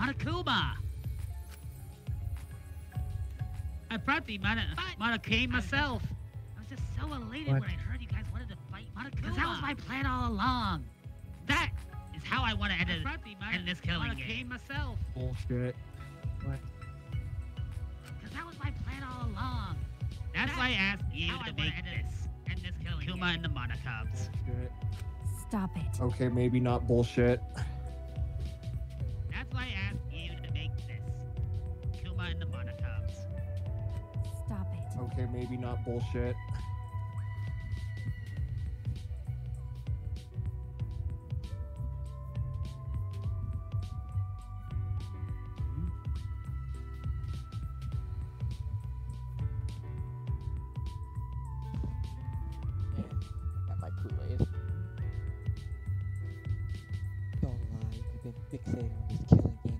Monokuma. I brought the Mono Monokane myself. I was just so elated What? when I heard you guys wanted to fight Monokuma. Because that was my plan all along. That is how I want to end, it, end this killing game. myself. Bullshit. What? Because that was my plan all along. That's why I asked you to make this. End this killing Kuma and the Monokubs. Bullshit. Stop it. Okay, maybe not bullshit.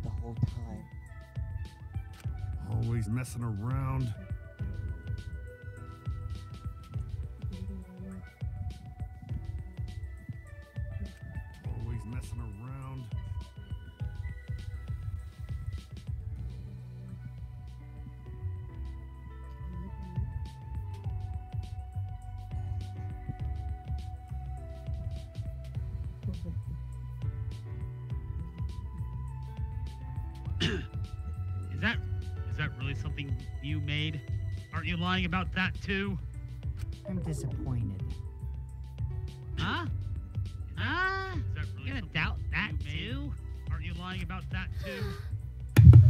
The whole time. Always messing around. Too? I'm disappointed. Huh? Huh? Is that really gonna doubt that too? Aren't you lying about that too?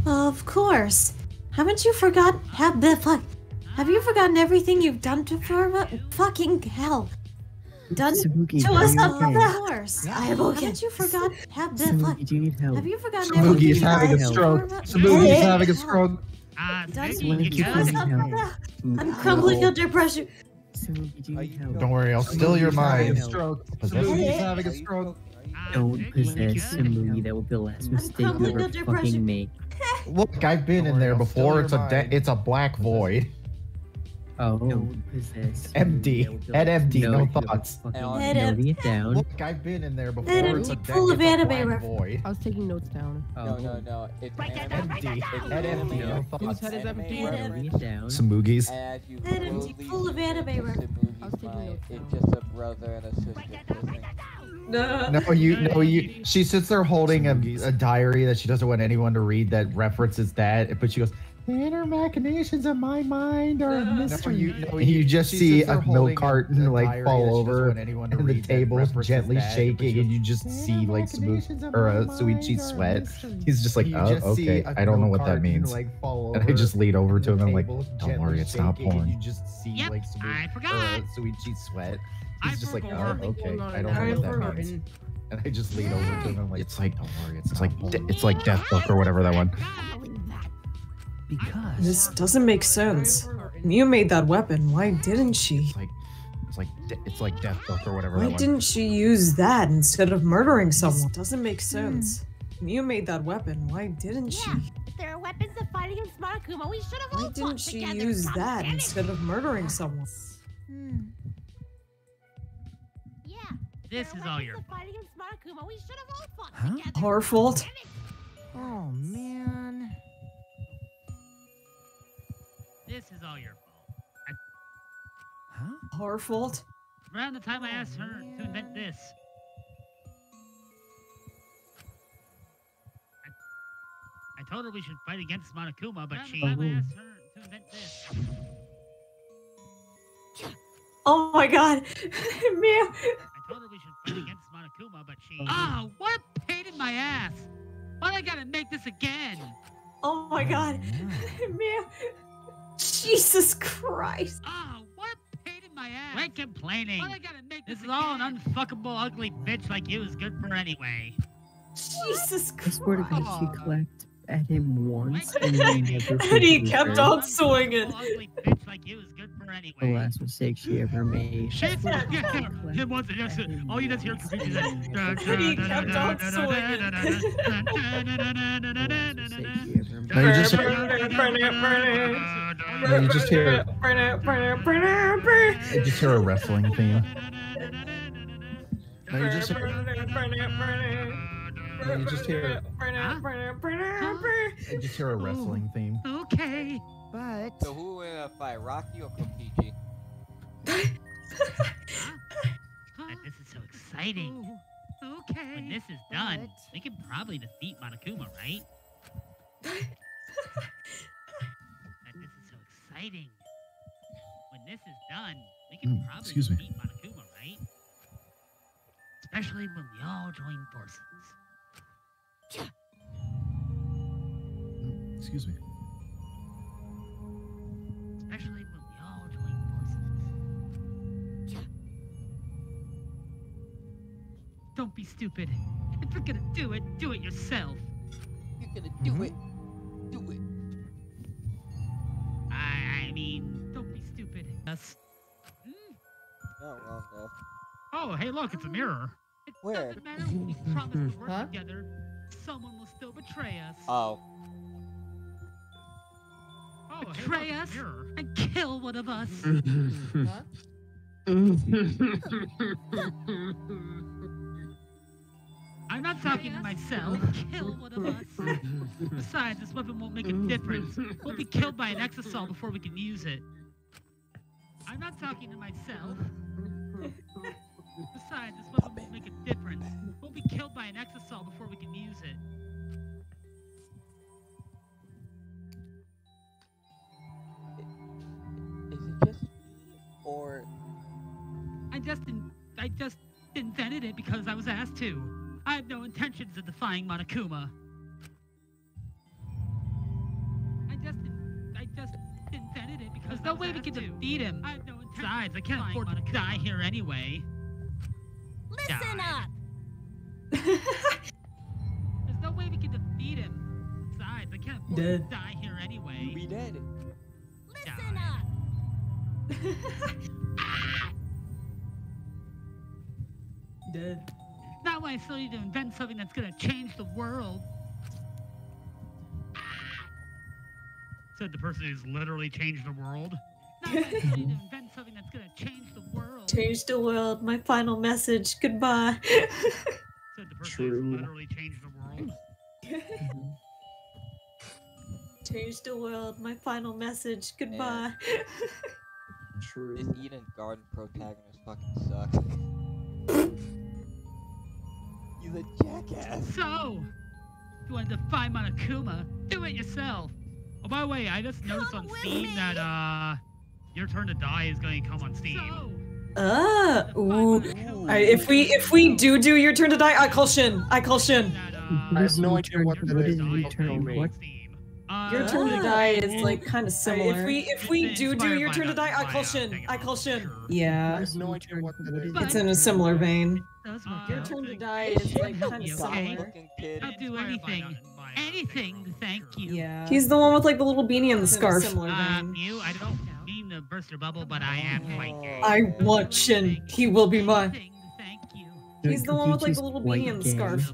Of course. Haven't you forgotten? Have the fuck? Have you forgotten everything you've done to for fucking hell? Done Sabuki, to are us you of okay? course. I am okay. Haven't you forgotten? Have the fuck? Do you need help? Have you forgotten Sabuki everything is having a stroke. for- Sabuki is having a hell. stroke. Uh, Done to What you did you to good? us find of out? the- I'm crumbling under pressure. Sabuki, do you need help? Don't worry, I'll steal your Sabuki's having a mind. stroke. Possess- having a stroke. Don't Vicky, you possess good? Samugi. That will be the last mistake you ever under pressure. fucking make. Look, I've been Don't in there worry, before. It's a de- it's a black void. Oh, don't possess. Empty. Samugi, that will be the Head last- empty, no thoughts. Head noting it down. Look, I've been in there before. Head It's a empty, full of it's a anime black. I was taking notes down. Oh, No, no, no. It's Write that anime. down, write that Empty. down. Head empty, No. no Whose thoughts. head is empty? Head Noting it down. Samoogies. As Head empty, full of anime into I was taking mind, notes It's just a brother and a sister Write that down, write that down. No. No, you, no, you. She sits there holding a, a diary that she doesn't want anyone to read that references that, but she goes, "The inner machinations of my mind are a No. mystery." you- no, And you you- just see a holding milk carton a like fall over, want anyone to and the table gently shaking, and you just see like Samu- machinations of or a uh, Shuichi mind are a sweat. He's just like, "Oh, just okay. I don't know what that means." Like, fall And I just lead over to him. the I'm like, table is "Don't gently worry, it's not porn." You just see Yep, like Samu- I Or forgot. uh, Shuichi sweat. He's I just like, "Oh, okay. I don't know what that means." And I just lead over to him. I'm like, It's like, "Don't worry, it's like it's like Death Book or whatever that one." Because. This doesn't make sense. Miu made that weapon. Why didn't she? It's like it's like it's like Death Book or whatever Why that didn't she use that instead of murdering someone? Doesn't make sense. Miu made that weapon. Why didn't she? If there are weapons of fighting against Monokuma, we should have all Why didn't she together. use God that instead of murdering someone? Hmm. Yeah. This is all your to fight against Monokuma, we should have all fought Huh? together. Our fault? Oh man. This is all your fault. Huh? Our fault? Around the time I asked her to invent this. I, I told her we should fight against Monokuma, but she. Around the time I asked her to invent this. Oh my god! Miu! I told her we should fight against Monokuma, but she. Ah, what a pain in my ass! Why do I gotta make this again? Oh my god! Miu! Jesus Christ! Ah, what a pain in my ass! Quit complaining. Why I gotta make this, is all an unfuckable ugly bitch like you is good for anyway. Jesus I swear to God, she Christ! clapped at him once and then never And he kept her. on swinging. Unfuckable ugly bitch like you is good for The last mistake she ever made. Shit! I swear to Yeah, yeah, she once, yes, all you just hear is that. And he kept on swinging. The last mistake she ever No, you made. Just No, you just hear you just hear a wrestling theme. No, you just hear, You just hear, you just hear a wrestling theme. Okay. But So who will uh, fight, Rocky or Kokichi? Huh? Huh? This is so exciting. Okay. When this is done, we can probably defeat Monokuma, right? That this is so exciting. When this is done, we can Mm, probably excuse me. defeat Monokuma, right? Especially when we all join forces. Mm, Excuse me. Especially when we all join forces. Don't be stupid. If you're gonna do it, do it yourself. You're gonna do Mhm. Do it. Mean, don't be stupid. Yes. Mm. Oh, well, no. Oh, hey, look, it's a mirror. It Where? doesn't matter. We promised to work Huh? together. Someone will still betray us. Oh. oh, betray us and kill one of us. Huh? I'm not talking to myself. Kill one of us. Besides, this weapon won't make a difference. We'll be killed by an Exisal before we can use it. I'm not talking to myself. Besides, this weapon won't make a difference. We'll be killed by an Exisal before we can use it. Is it just me or I just in, I just invented it because I was asked to. I have no intentions of defying Monokuma. I just I just invented it because there's no way we can defeat him. I have no Besides, I can't afford to die here anyway. Listen Die. up. There's no way we can defeat him. Besides, I can't afford Dead. to die here anyway. you be dead? Listen Die. up. Dead. Not when I still need to invent something that's gonna change the world. Said the person who's literally changed the world. Not when I still need to invent something that's gonna change the world. Change the world. My final message. Goodbye. Said the person True. who's literally changed the world. Change the world. My final message. Goodbye. True. This Eden Garden protagonist fucking sucks. He's a jackass. So, if you want to defy Monokuma, do it yourself. Oh, by the way, I just noticed Come on Steam me. that uh, your turn to die is going to come on Steam. Ah. Ooh. Ooh. I, if we if we do do your turn to die, I call Shin. I call Shin. That, uh, I have no idea what your turn is. Uh, Your turn to die is like kind of similar. If we if we do do your turn to die, I call Shin. I call Shin. Yeah. have no idea what that is. It's in a similar vein. Uh, Your turn to die you. is like kind of similar. Looking. I'll do anything. that- by, Anything thank you. Yeah. He's the one with like the little beanie and the It's in a scarf. Similar Uh, vein. you, I don't mean to burst your bubble, but I am quite gay. I want Shin. He will be mine. Thank you. He's the one with like the little beanie and the scarf.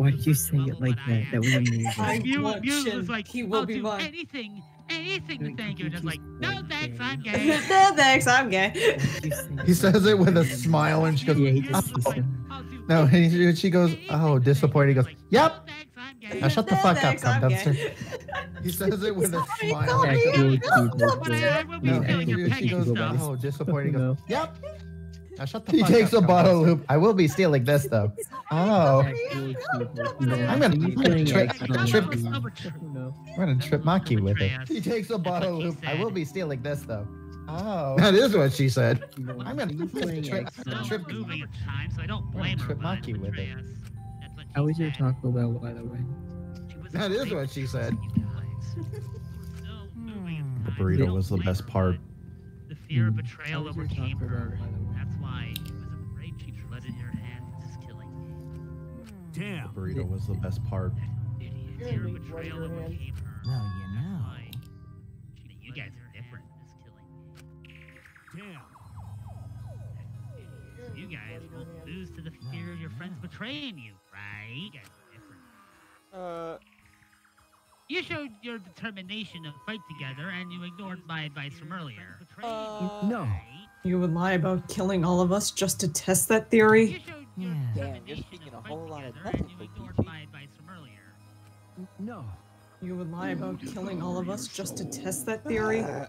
Why to did you say it like that? That am was I amazing. you, want you Shin. was like, He will I'll be do mine. anything, anything to thank you. And just Kokichi's like, no thanks. I'm gay. no thanks, I'm gay. He says it with a smile and she goes, Yeah, he just was says like, that. I'll do no, and he, she goes, oh, to disappointed. He goes, yep. No thanks, I'm gay. Now shut the fuck up, thanks, cum I'm dumpster. He says it with a smile. called Yeah, me cool, a cool, cum cool, But I, I will be No, stealing your she, she goes, oh, disappointed. He goes, No. yep. Now shut the He fuck takes up, a bottle dumpster. loop. I will be stealing this though. Oh, I'm gonna- You I'm gonna trip- trip- No. we're gonna trip Maki with it. He takes a bottle loop. I will be stealing this though. Oh, that is what she said. I'm gonna trip, trip, moving at times, so I don't blame her. trip Maki with it. Atreus, How was your. Taco Bell, by the way? That is what she said. you guys. We're still moving at The burrito so I don't was the best part. The fear of Hmm. betrayal How was your overcame Taco her. Me. The burrito was the best part. Idiot. Fear of betrayal overcame her. Well, you know. You guys are different in this killing me. Damn. You guys won't lose to the fear of your friends betraying you, right? You guys are different. Uh, You showed your determination to fight together, and you ignored my advice from earlier. Uh, No. You would lie about killing all of us just to test that You theory? Showed You're Damn, you're speaking a whole lot of together, nothing you for ignored my advice from earlier. No. You would lie about killing all of us just to test that theory? Ah.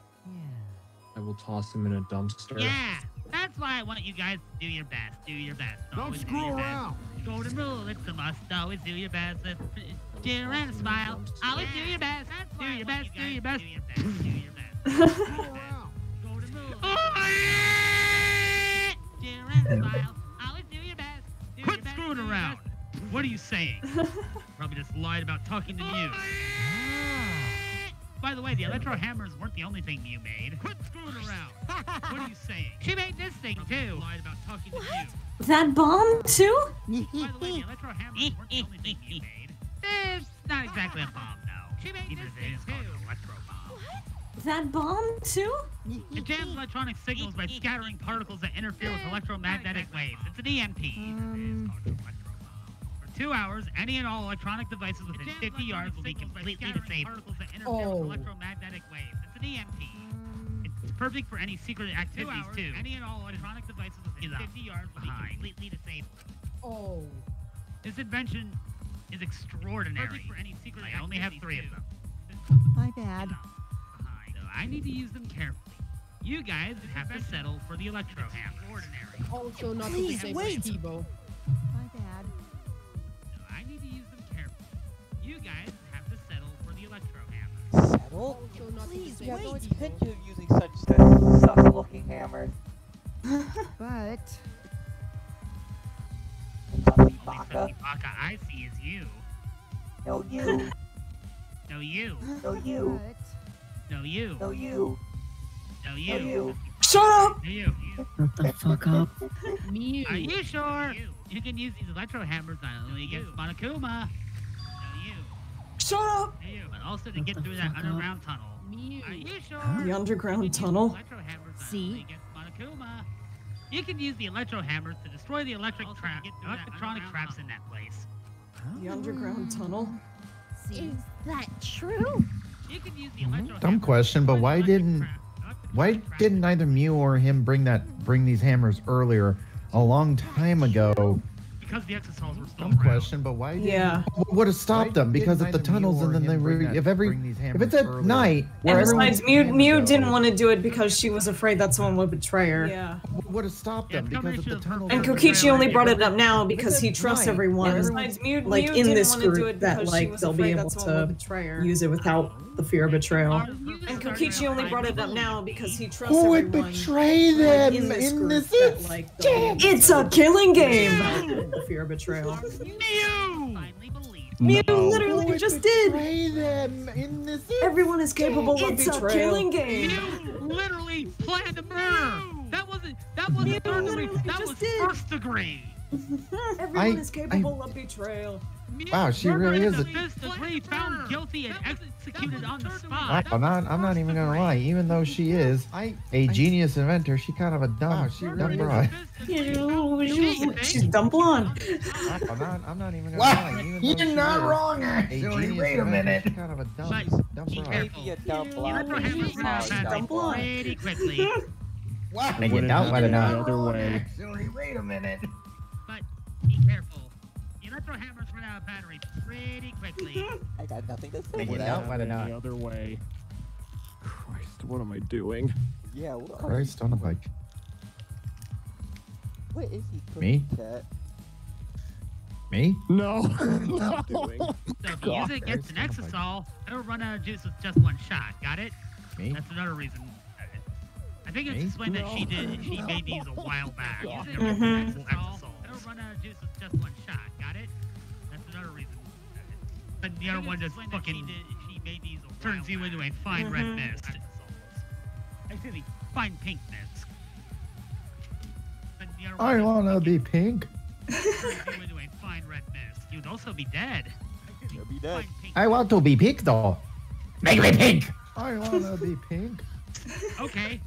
I will toss him in a dumpster. Yeah, that's why I want you guys to do your best. Do your best. Don't Always do screw your best. around. Golden rule, it's a must. Always do your best. Cheer and smile. Always do your best. Do your best. Do your best. Do your best. Do your best. Screw around. Golden rule. Oh, Cheer and smile. Do screwing around. What are you saying? Probably just lied about talking to Miu. By the way, the electro hammers weren't the only thing Miu made. Quit screwing around. what are you saying? She made this thing too. Lied about talking to Miu. That bomb too? By the way, the electro hammers weren't the only thing you made. It's not exactly a bomb, though. She made this thing too. Electro bomb. That bomb too? It jams electronic signals by scattering particles that interfere with electromagnetic waves. It's an EMP. It's um, called an electro bomb. For two hours, any and all electronic devices within 50 yards will be completely disabled. Particles that interfere Oh. electromagnetic waves. It's an EMP. Um, it's perfect for any secret activities too. Any and all electronic devices within 50 yards will be completely disabled. Oh. This invention is extraordinary. For any secret I only have three of them. My bad. So I need to use them carefully. You guys have to settle for the electro hammer. Extraordinary. Also not Please, the same wait. as Tebow. My bad. So I need to use them carefully. You guys have to settle for the electro hammer. Settle? Also not Please, the You same have no as intention of using such a sus-looking hammers. But Puppy Only baka. Sonny Baka I see is you. No you. No you. No you. but No you. No you. No No you. you. Shut up! No you. Shut the fuck up. Miu. Are you sure? You can use these electro hammers not only against Monokuma. No you. Shut up! No you. But also to get through that fuck up. underground tunnel. Miu. Are you sure? The underground You tunnel? electro hammers See? only Monokuma. You can use the electro hammers to destroy the electric trap, electronic traps in that place. The underground tunnel? is that true? You can use the electro Dumb question, but why didn't- Why didn't in- either Miu or him bring that bring these hammers earlier, a long time ago? Because the Exisals were still Dumb around. question, but why? Didn't, Yeah. What would have stopped them? Because of the tunnels, and then they were. If every if it's at night, And where everyone besides, Miu, Miu didn't want to do it because she was afraid that someone would betray her. Yeah. What would have stopped them? it's Because of the combination. And her Kokichi only brought it up now because he trusts night, everyone. and Besides, Miu, like, Miu in this want to do group that, like, they'll be able that someone would to use it without the fear of betrayal. And Kokichi only brought it up now because he trusts Who would everyone. betray them in this in group this that, like, they'll be able It's a killing game! the fear of betrayal? Miu! Miu No. literally Who just did! them in this. Everyone is capable of betrayal. It's a killing game. Miu literally planned a murder. That wasn't. That wasn't third degree. That was did. first degree. Everyone I- is capable of betrayal. Wow, she murdered really is the a- fifth degree, found guilty and executed on the I, spot. I'm not. I'm not even gonna lie. Even though she is a genius inventor, she kind of a dumb, She dumb really broad. Ew, she's, she's dumb blonde. I'm not. I'm not even gonna lie. Even though she is wrong, A genius Wait a minute. She's kind of a dumb, But dumb be broad. careful. Maybe a dumb blonde. electro hammers ran out of Dumb blonde. pretty quickly. What? And you Wouldn't doubt have whether or the not. other way. Actually, wait a minute. But be careful. The electro hammers ran out of battery pretty quickly. I got nothing to say And to you that. doubt whether the other way. Christ, what am I doing? Yeah, what, Christ on a bike. what is he cooking, Me? Cat? Me? No. So if you use it against an Exisal, it'll run out of juice with just one shot. Got it? Me? That's another reason. I think it's Me? explained that she No. did. She made these a while back. God. Using it with Mhm. an Exisal, it'll run out of juice with just one shot. Got it? That's another reason. But the other one just fucking turns you into a fine red Mhm. mist. Excuse me, fine pink mist. But the other I one wanna be pink. turns you into a fine red mist. You'd also be dead. You'll be dead. I want to be pink though. Make me pink. I wanna be pink. Okay.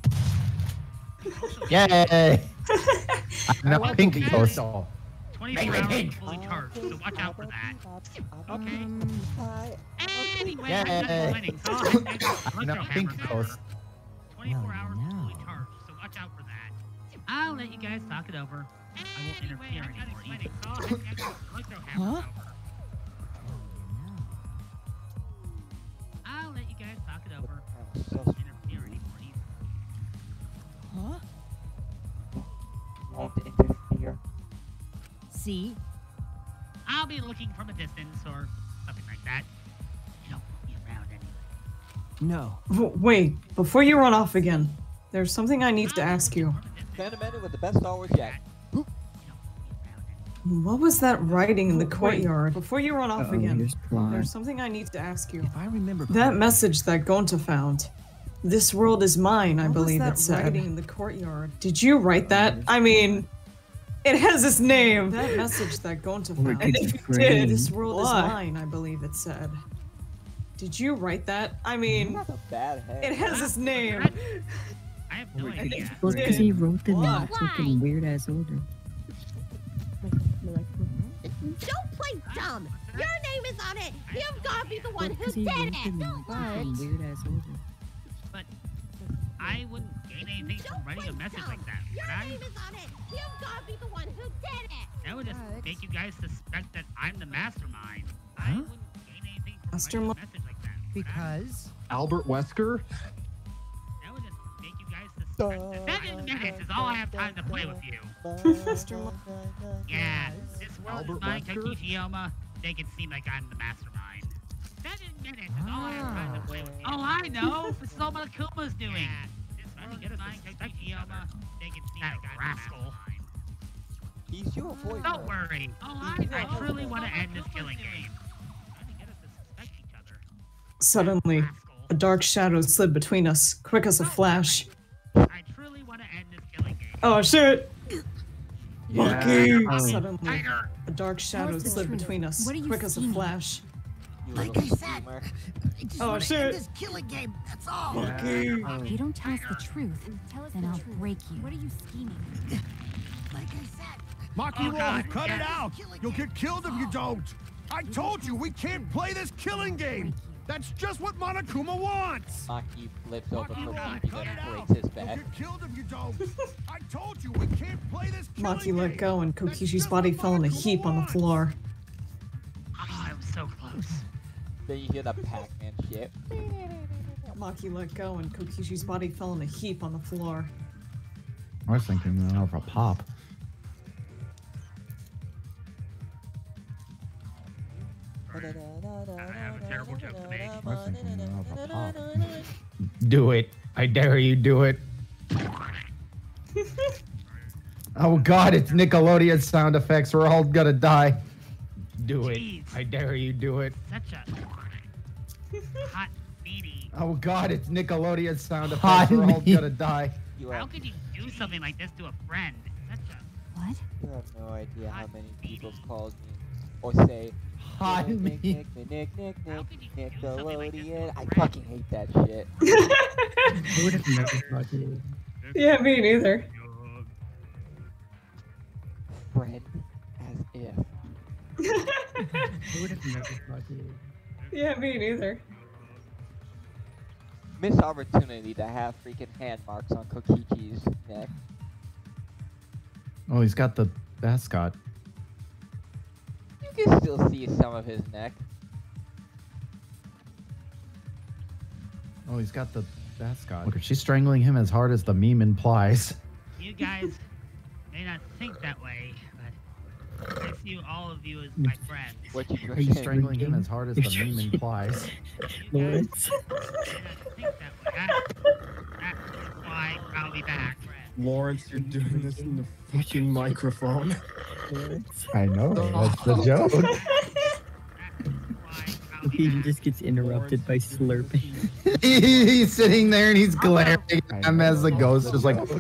Yay! I I'm not want pink to be though. 24 Make hours pink. fully charged, so watch out for that. Okay. Anyway, Yay. I'm just winning, so I'll have to make I'm not pink though. 24 Oh, hours fully charged, so watch out for that. I'll let you guys talk it over. I won't interfere anymore. either. Huh? Oh, I'll let you guys talk it over. Won't interfere. See? I'll be looking from a distance or something like that. You don't want me around anyway. No. Wait, before you run off again, there's something I need to I'll be ask you. from. Phantom with the best Star Wars yet. You don't want me around anyway. What was that writing in the courtyard? Before you run off Uh-oh, again, there's something I need to ask you. If I remember That message that Gonta found. This world is mine, I What was believe it said. writing in the courtyard. Did you write that? Mm-hmm. I mean, it has his name. That message that Gonta Or found. did if you you did, this world is mine, I believe it said. Did you write that? I mean, bad it has his name. I have oh no idea. Well, Well, because he wrote them in Why? a fucking weird ass order. Don't play dumb. Your name is on it. You've got to be the one who did it. them in a weird ass order. But I wouldn't gain anything from Don't writing a message dumb. like that. Your Would I? name is on it. You've got to be the one who did it. That would just Alex. make you guys suspect that I'm the mastermind. I wouldn't gain anything from Mastermind? writing a message like that. would I? Because Albert Wesker? That would just make you guys suspect that. Seven minutes is all I have time to play with you. Yeah, this world Albert is mine, Wesker? Kokichi Oma. Make it seem like I'm the mastermind. Seven minutes is all I have time to play with you. Oh, I know. This is all Kuma's doing. Yeah, this world is mine, Kokichi Oma. Make it seem like I'm rascal. the mastermind. He's your boyfriend. Don't worry. Oh, I, I truly want to end this killing game. Trying to get us to suspect each other. Suddenly, a dark shadow slid between us, quick as a flash. I truly want to end this killing game. Oh shit! Lucky! Oh. Suddenly, a dark shadow slid between us, What are you quick as a flash. You Like I said. schemer. I just Oh, wanna end this killing game. That's all. Lucky! Oh. if you don't tell us the truth, then I'll break you. What are you scheming? Like I said. Maki Oh, God, cut it out! You'll get killed if you don't! I told you we can't play this killing game! That's just what Monokuma wants! Maki flips over Maki, for Ron, Maki cut and out! breaks his back. get killed if you don't! I told you we can't play this killing Maki let go and That's Kokichi's body fell in a Monokuma heap on the floor. Ah, oh, I was so close. Then you hear the Pac-Man shit. Maki let go and Kokichi's body fell in a heap on the floor. I was thinking of a pop. I have a terrible joke to make. I was thinking of a pop. Do it. I dare you do it. oh god, it's Nickelodeon sound effects. We're all gonna die. Do it. Jeez. I dare you do it. Such a hot meaty. Oh god, it's Nickelodeon sound effects. Hot We're all gonna die. You How could you do something like this to a friend? Such a What? you have no idea how Hot many people meaty. called me or say Hot Nick, Nick. Nick, Nick, Nick, Nick, could you do something like this to a Nickelodeon. I fucking hate that shit. I would have never thought it. Yeah, me neither. Friend, as if. I would have never thought it. Yeah, me neither. Missed opportunity to have freaking hand marks on Kokichi's neck. Oh, he's got the mascot. You can still see some of his neck. Oh, he's got the mascot. Look, she's strangling him as hard as the meme implies. You guys may not think that way, but I see all of you as my friends. What you Are you strangling him as hard as the meme implies? You guys Lawrence? may not think that way. That's why I'll be back. Lawrence, you're doing this in the fucking microphone. I know, that's the joke. That's why I'll be He just gets interrupted by slurping. he's sitting there and he's glaring at him as the ghost is like, Also,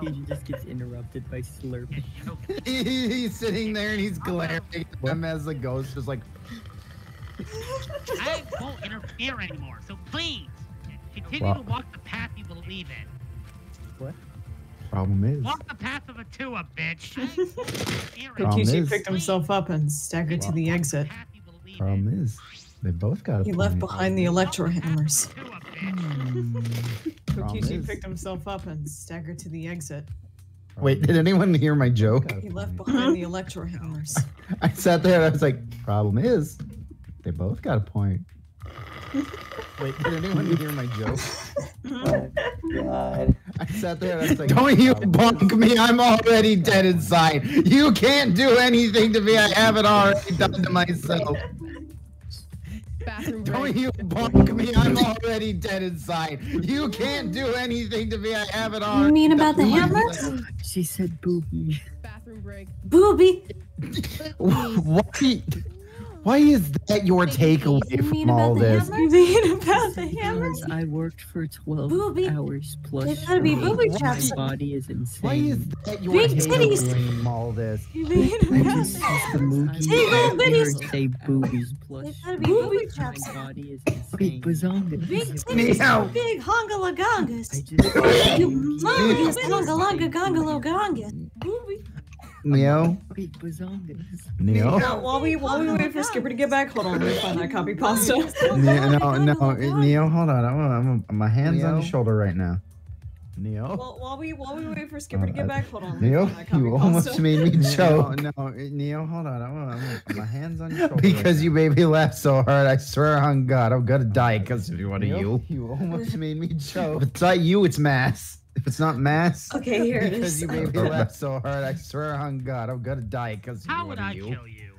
He just gets interrupted by slurping. you he's sitting there and he's glaring at him as the ghost is like, I won't interfere anymore. So please, continue Well- to walk the path you believe in. What? Problem is. Walk the path of a Tua, bitch. I ain't interfering. Problem Kokichi is- picked himself up and staggered to the exit. Path you believe in. Problem is, they both got a He left behind the electro hammers. Hmm. Tua, Kokichi picked himself up and staggered to the exit. Wait, did anyone hear my joke? He left behind the electro hammers. I sat there and I was like, problem is, they both got a point. Wait, did anyone hear my joke? Oh, God. I sat there and I was like, Don't you bunk me, I'm already dead inside. You can't do anything to me, I have it already done to myself. Bathroom Don't you bunk me, I'm already dead inside. You can't do anything to me, I have it already You mean about the done hammers? She said booby. Bathroom break. Booby. Why, why is that your takeaway You from all this? You mean about the hammers? I worked for 12 Booby. hours plus. They better be straight. booby My body is insane. Why is that your Big takeaway titties. from all this? You mean about the saw the. Big little bitties. say boobies plus. They better be booby My body is insane. Big bazonga. Big Meow. titties. Big hongalagongas. I just Humongous hongalonga gongalogongas. Booby. Neo? Big bazongas. Neo? Now, while we while we wait for Skipper to get back, hold on, let me find that copy pasta. Neo, no, no, Neo, hold on. I'm, I'm, my hand's on your shoulder right now. Neo? Well, while we while we wait for uh, Skipper to get uh, back, hold on. let Neo, find that copy you almost pasta. made me choke. No, no, Neo, hold on. I'm, I'm, my hands on your shoulder. Because you made me laugh so hard, I swear on God, I'm gonna die because of one of Neo, you. You almost made me choke. If it's not you, it's mass. If it's not mass, Okay, here it is. because you made me laugh so hard, I swear on God, I'm gonna die because of How one would I you. kill you?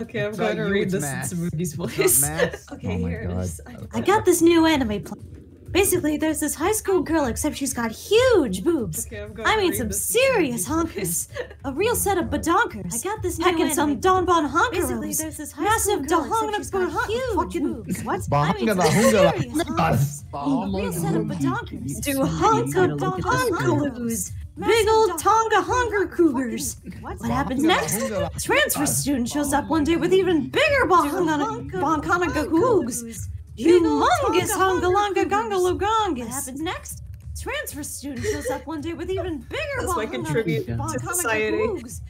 Okay, I'm It's going to read this mass. in Samugi's It's not voice. mass. Okay, oh here it God. is. I- I got this new anime plan. Basically, there's this high school girl, except she's got huge boobs. Okay, I'm going I mean, read some serious honkers. A real set of badonkers. I got this new Heckin' some anime. Don Bon honkeros. Basically, there's this high massive school girl, Dahonga except she's got huge fucking- boobs. What? Bahonga I mean, some Bahonga serious honkers. A real set of badonkers. Do honka look donkaloos. Big old Tonga hunger cougars. What happens next? Transfer student shows up one day with even bigger bonkana googs. Humongous hongalonga gongalogongis. What happens next? Transfer student shows up one day with even bigger That's my contribute to society. googs.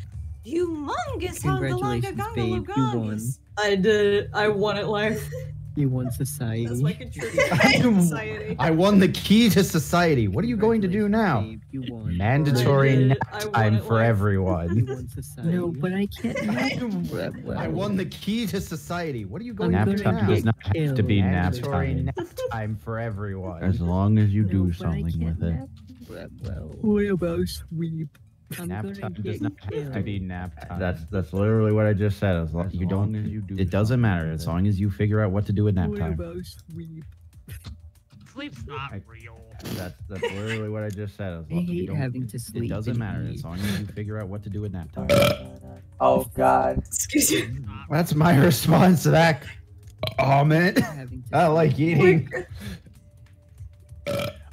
Humongous hongalonga Congratulations, babe. You won. gongalogongis. I did. I won it live. You won society. That's my contribute to society. I won the key to society. What are you going to do now? You won. Mandatory I did. nap time it for live. You everyone. won society. No, but I can't. Well, well, I won the key to society. What are you going I'm to gonna do get now? does not have to be nap time. nap time for everyone. As long as you No, do but something with it. nap. Well, well, what about sweep? I'm Nap time does not have to be nap time. That's that's literally what I just said. As long As you long don't, as you do it doesn't matter as long as you figure out what to do with nap What time. about? Sleep's not I- real. That's that's literally what I just said. As long as you hate don't, having to it doesn't matter as long as you figure out what to do with nap time. Oh God. Excuse me. That's my response to that comment. Having to I like sleep. eating.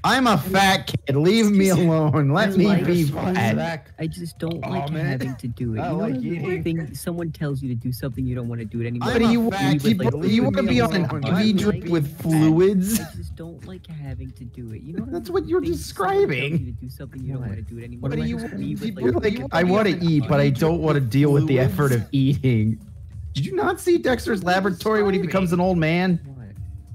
I'm a fat kid. Leave me alone. Let me like be fat. I just don't Aw, like man. having to do it. I you know, like eating. thing someone tells you to do something, you don't want to do it anymore. What do you You want? would, like, You, want to be on an. IV drip like with it. fluids? I just don't like having to do it. You know, That's what you're thing someone tells describing. You to do something you don't want to do it anymore. What do you want? leave it, You're like, like, I want to eat, but I don't want to deal with the effort of eating. Did you not see Dexter's laboratory when he becomes an old man? What?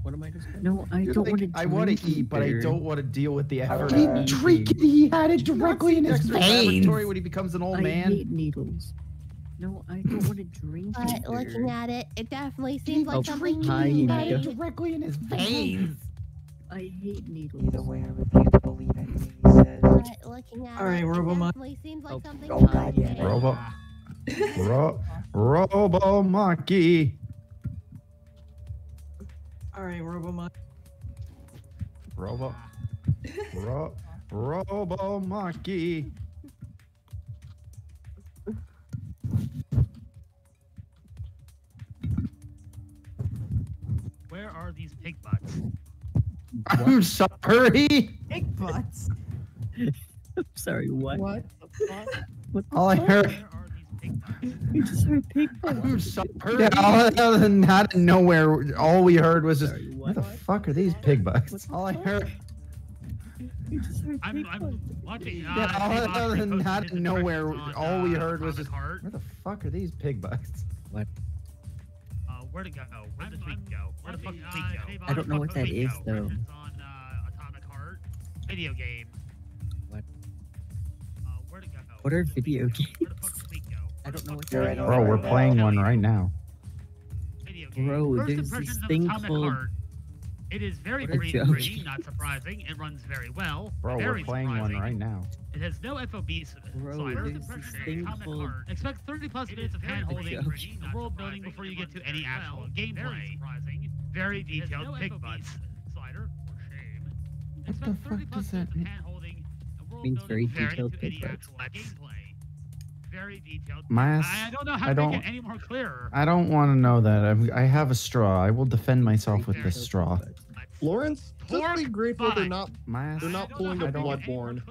What am I? No, I You're don't like, want to. I want to eat, but I don't want to deal with the effort He of eating. drink He had it directly in his Dexter's laboratory when he becomes an old I man. hate needles. No, I don't want to drink But it. looking at it, it definitely seems Oh, like something hi, you Nika. guys directly in his veins. I hate needles. Either way, I refuse to believe anything he says. But looking at All right, it, it Robomon. definitely seems like Oh, something oh, God, yeah. Robo, ro, Robo Monkey, All right, Robomon. Robo, ro, Robo Monkey. Where are these pig butts? I'm sorry. Pig butts. I'm sorry, what? What? What the All I heard, Where are these pig butts? Just heard pig butt. I'm sorry. Yeah, all out of not nowhere. All we heard was just, Sorry, where what? the fuck are these pig bucks? All I heard. You just heard I'm, I'm watching. Uh, Yeah, all out of Osprey posted not his nowhere. on, All we uh, heard was just, Heart. where the fuck are these pig bucks? Uh, where to go? Where the tweet go? Where the fuck did tweet go? I don't know what that is, though. Impressions on uh, Atomic Heart video game. What? Uh, What are video games? I don't know what Bro, they're right we're playing one right now. Bro, First there's this of thing called. Heart. It is very What green not surprising. It runs very well. Bro, very we're playing one right now. It has no FOV Bro, slider. there's this impressions of thing called- Expect 30 plus minutes of hand holding, joke. and world building before you get to any actual gameplay. Surprising. Very detailed no pig butts. Slider for shame. What the Expect 30 fuck does that mean? hand holding, and world Means very before you get detailed to pig butts. Actual. Very detailed. My I, ass- I don't know how I to make don't- it any more clearer. I don't want to know that. I'm, I have a straw. I will defend myself with this straw. Lawrence, just be grateful they're not My ass. they're not pulling a I don't- Bloodborne.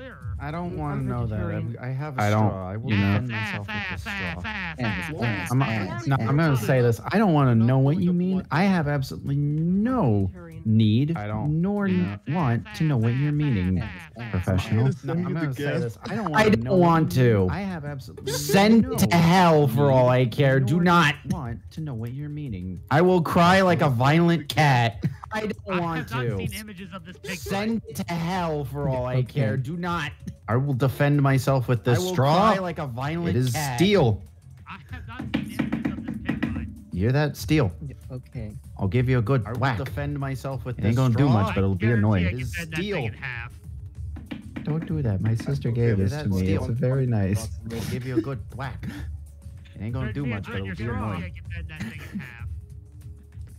I don't want to know that. vegetarian. I, I have a I don't- straw. I will you know. defend myself with this straw. Ass, I'm, ass, no, ass, I'm gonna say this. I don't want to know what you mean. I have absolutely no need, I don't- nor n- want to know what you're meaning, professional. No, I'm gonna say this. I don't I want. don't want to. I have absolutely Send no to hell for all I care. Do not. want to know what you're meaning. I will cry like a violent cat. I I don't want have to. seen images of this pig Send to hell for all I care. Do not. I will defend myself with I this will straw. cry like a violent It is cat. steel. I have not seen images of this pig butt. You hear that? Steel. Okay. I'll give you a good I will whack. defend myself with It this ain't gonna do much, but it'll be Guarantee annoying. I It can is bend that thing steel. in half. Don't do that. My sister gave Okay, this to me. steel. It's very nice. I'll give you a good whack. It ain't gonna do much, but it'll be your straw, annoying. I can bend that thing in half.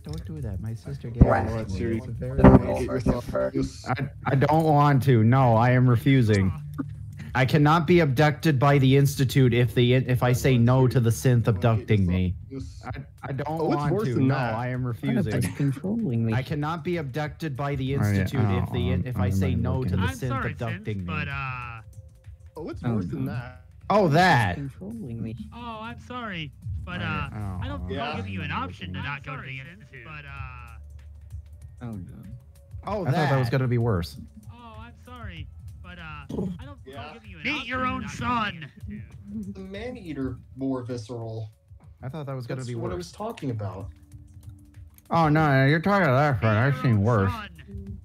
Don't do that. My sister gave Whack. this to me. Siri. It's very nice. I, I don't want to. No, I am refusing. I cannot be abducted by the institute if the if I say no to the synth abducting me. I, I don't Oh, it's want worse to. than No, that. I am What refusing. about controlling me? I cannot be abducted by the Alright, institute if the oh, if I'm I say already no to the. I'm synth sorry, abducting Synth, me. but uh, Oh, it's Oh, worse than that. oh, that. Controlling me. oh, I'm sorry, but uh, oh, I don't think Yeah. I'll give you an option to I'm not go to the institute. But uh, Oh no. Oh, I that. thought that was gonna be worse. I'm but uh, I don't think Yeah. I'll give you an Meet your own not go to the son. The man eater more visceral. I thought that was gonna be what I was talking about. Oh no, you're talking about that front. I've seen worse, son.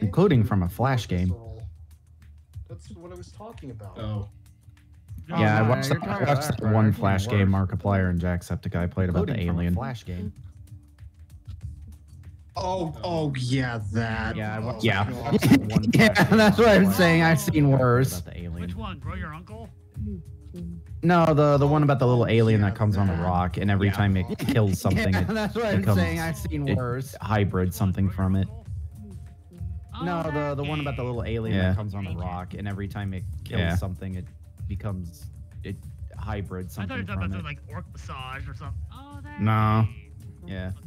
Including from a flash game. That's what I was talking about. Oh. No, Yeah, I watched, you're that, I watched about that one I've seen Flash worse. game Markiplier and Jacksepticeye played about the Including from a alien. Flash game. Oh, oh yeah, that. Yeah, I oh, watched, yeah. God. yeah, that's what I'm saying. I've seen worse. Which one, bro? Your uncle? No, the the one about the little alien yeah, that comes on a rock, and every time it kills something, Yeah, it that's what I'm becomes saying. I've seen it worse. hybrid something from it. No, the the one about the little alien Yeah. that comes on a rock, and every time it kills Yeah. something, it becomes it hybrid something. I thought you something were talking about it. like orc massage or something. Oh, that. No. Yeah, Fucking ancient.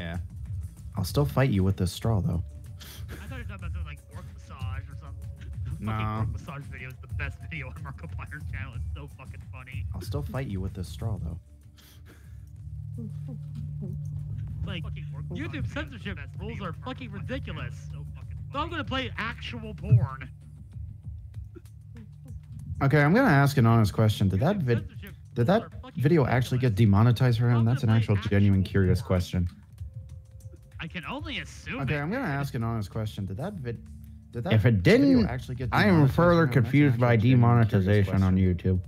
Yeah. I'll still fight you with this straw, though. I thought you were talking about something like orc massage or something. Fucking orc massage video is the best video on Markiplier's channel. It's so fucking funny. I'll still fight you with this straw, though. Like YouTube censorship rules are fucking ridiculous. So fucking. So I'm gonna play actual porn. Okay, I'm gonna ask an honest question. Did that vid did that video actually get demonetized for him? That's an actual genuine curious question. I can only assume. Okay, it. I'm gonna ask an honest question. Did that vid did that If it didn't, actually get I am further him? That's an confused by actual genuine curious demonetization on. YouTube.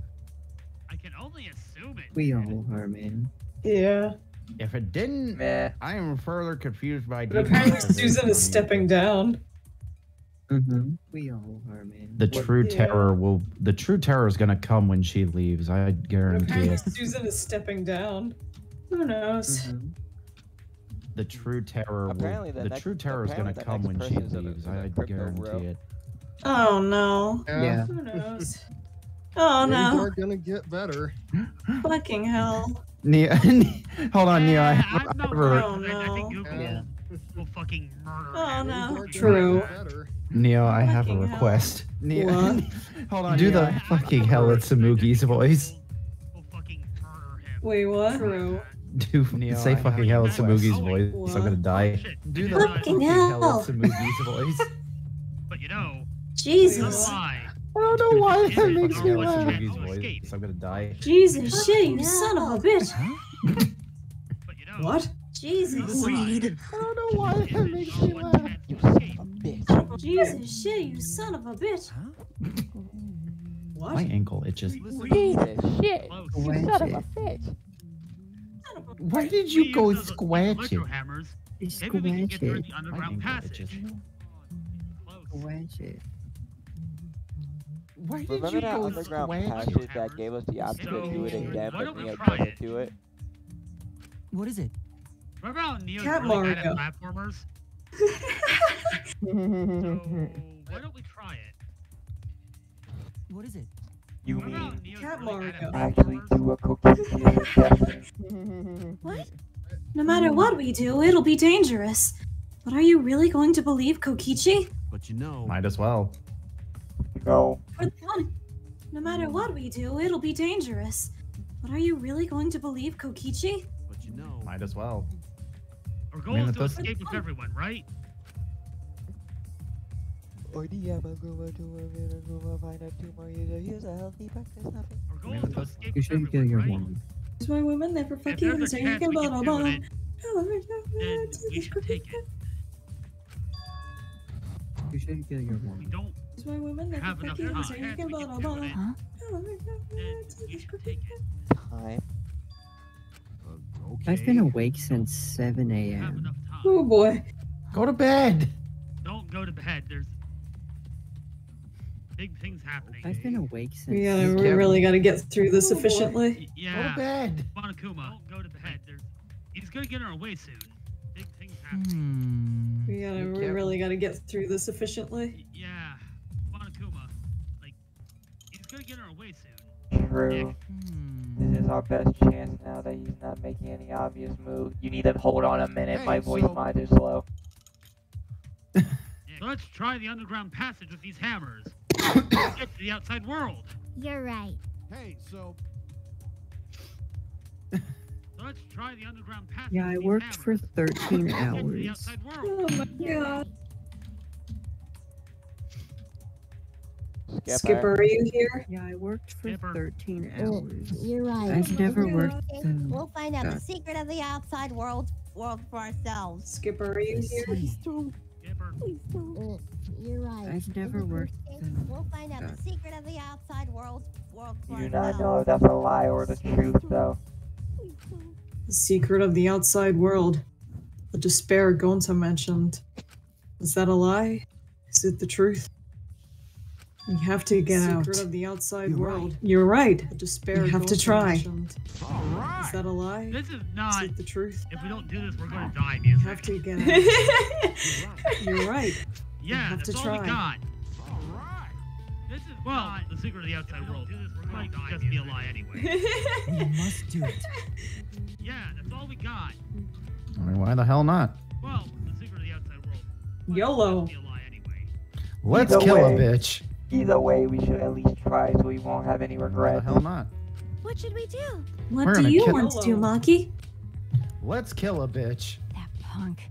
I can only assume it. We all are, man. Yeah. If it didn't, I am further confused by But apparently demonetization Susan is stepping down. Mm-hmm. We all are, man. The What- true Yeah. terror will the true terror is gonna come when she leaves. I But guarantee apparently it. Susan is stepping down. Who knows? Mhm. The true terror Apparently will the the next- true terror is gonna come when she person's in a- leaves. in a I guarantee bro. it. Oh no. Yeah. Who knows? Oh Things no. are gonna get better. Fucking hell. Neo, hold on, Neo. I have, I'm I have a, Oh, I, I think no. Google Yeah. will fucking murder Oh no. Things are gonna True. Neo. I have a Fucking hell. request. Neo, hold on. Do the fucking hell at Samugi's voice. Will fucking murder him. Wait, what? True. Do say oh, fucking hell at Samugi's voice. What? I'm gonna die. Shit. Do the fucking hell at Samugi's voice. But you know, Jesus. a. I don't know why Dude, that makes me laugh. Samugi's Samugi's voice. I'm gonna die. Jesus shit, you son of a bitch. But you know, What? Jesus. Weed. I don't know why that makes me laugh. You son of a bitch. Jesus shit, you son of a bitch. My ankle itches. Jesus shit! You son of a bitch! Where did you go Electro squatching? hammers. It's Maybe we can get through the underground passage. Squash it. Did Remember you that go underground squatching? passage that gave us the option to do it again, but we Neo try doesn't it? do it? What is it? Remember how Neo's Cat really bad at platformers? so, why don't we try it? What is it? You Remember mean Neo's Cat really Mario. at actually do a cookie? What? No matter what we do, it'll be dangerous. But are you really going to believe Kokichi? But you know, Might as well. No. For the fun. No matter what we do, it'll be dangerous. But are you really going to believe Kokichi? but you know. Might as well. Our I goal mean, is to escape with everyone, right? Find a tumor user, use a healthy practice nothing. Our goal mean, is it to does- escape You with should kill your right? woman. That's why women never fuck If you there's and a you can blah blah blah. it, we should take it. You should kill your We woman. don't That's why women never have fuck enough you and time. you can blah blah blah. it, Huh? then should take it. Time. Uh, okay. I've been awake since 7 a.m. Oh boy. Go to bed. Don't go to bed. There's big things happening. I've been awake since. We gotta, we can't- really gotta get through this Oh, efficiently. Y- Go to Yeah, bed. Monokuma, don't go to bed. There's he's gonna get in our way soon. Big things happening. Hmm. We gotta, we really gotta get through this efficiently. Yeah, Monokuma, like he's gonna get in our way soon. True. Hmm. This is our best chance now that he's not making any obvious moves. You need to hold on a minute. Hey, My voice so- might is slow. Yeah, so let's try the underground passage with these hammers. Let's get to the outside world. You're right. Hey, so So let's try the underground path. Yeah, I with these worked for 13 Let's get to the hours. outside world. Oh my You're god. Skipper. Skipper, are you here? Yeah, I worked for Skipper. 13 Oh, hours. You're right. I've never Yeah. worked Okay, We'll find out the secret of the outside world world for ourselves. Skipper, are you here? Please don't. Skipper. Please don't. Uh, you're right. I've never worked We'll find out the secret of the outside world world You do not ourselves. know if that's a lie or the truth, though. The secret of the outside world. The despair Gonta mentioned. Is that a lie? Is it the truth? We have to get out. Secret of the outside You're world. You're right. The despair. You have to try. mentioned. Is that a lie? This is Is not. it the truth? If we don't do this, we're gonna die, You have to get out. You're right. Yeah, have that's to all try. we got. All right. This is well, not the secret of the outside world. Do this, we're gonna die. Just be a lie anyway. We must do it. yeah, that's all we got. I mean, why the hell not? Well, the secret of the outside world. YOLO. Be a lie anyway. Let's Either kill a bitch. Either way, we should at least try so we won't have any Why the regrets. hell not? What should we do? What We're do you want to do, Maki? Let's kill a bitch. That punk.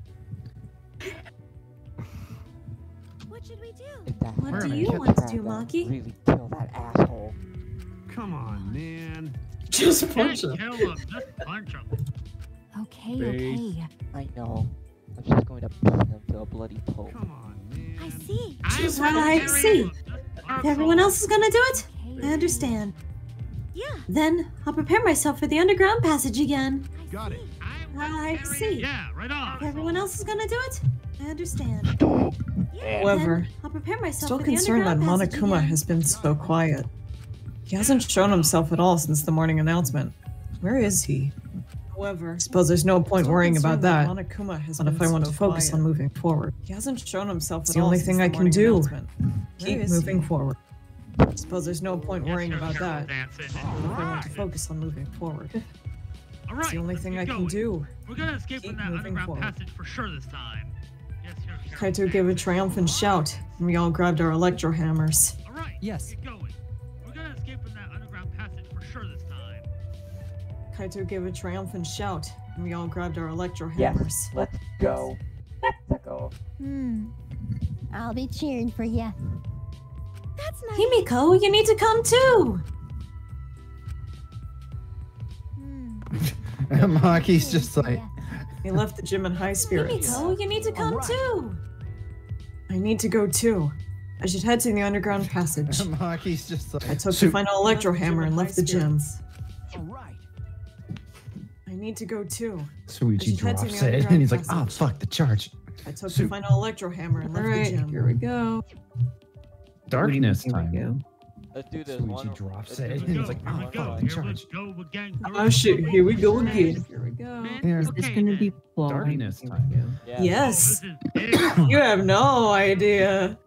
What should we do? What We're do you want to do, then Maki? Really kill that asshole. Come on, man. Just punch him. kill him. Just punch him. Okay, Faith. okay. I know. I'm just going to beat him to a bloody pulp. Come on, man. I see. Just will I carry see. Him. Just punch If everyone else is gonna do it, I understand. Yeah. Then I'll prepare myself for the underground passage again. Got it. I will I carry see. Yeah, right on. If everyone else is gonna do it, I understand. However, I'll prepare myself still for the concerned that underground passage Monokuma again. has been so quiet. He hasn't shown himself at all since the morning announcement. Where is he? However, I suppose there's no point worrying about that. Monokuma has but if I want to focus on moving forward, he hasn't shown himself. It's the only thing I can do. Keep moving forward. I suppose there's no point Yes, worrying you're about careful that. dancing. But if I want to focus on moving forward, All it's the only thing get I can do. We're gonna escape Keep from that moving underground forward. passage for sure this time. Yes, you're Kaito gave a dancing. triumphant shout, and we all grabbed our electro hammers. All right, Yes. get going. We're gonna escape from that underground passage for sure this time. Kaito gave a triumphant shout, and we all grabbed our electro Yes, hammers. let's go. Let's go. Hmm. I'll be cheering for you. That's nice. Himiko, you need to come too. Hmm. Maki's just like, He left the gym in high spirits. Himiko, you need to come Alright. too. I need to go too. I should head to the underground passage. Maki's just like. I took the final electro hammer and left the gym. All right. I need to go too. Shuichi I should head to drops the it, and he's like, "Oh fuck the charge." I took Su- the final electro hammer and left Alright, the gym. here we go. Darkness time. go. Let's do this. Shuichi one. drops let's it, do and this he's like, one "Oh by fuck one. the charge." Go again. Oh, oh shit, here we go again. Here we go. Yeah. Is this Okay, gonna be boring? Darkness time. Yeah. Yes. This is big. You have no idea.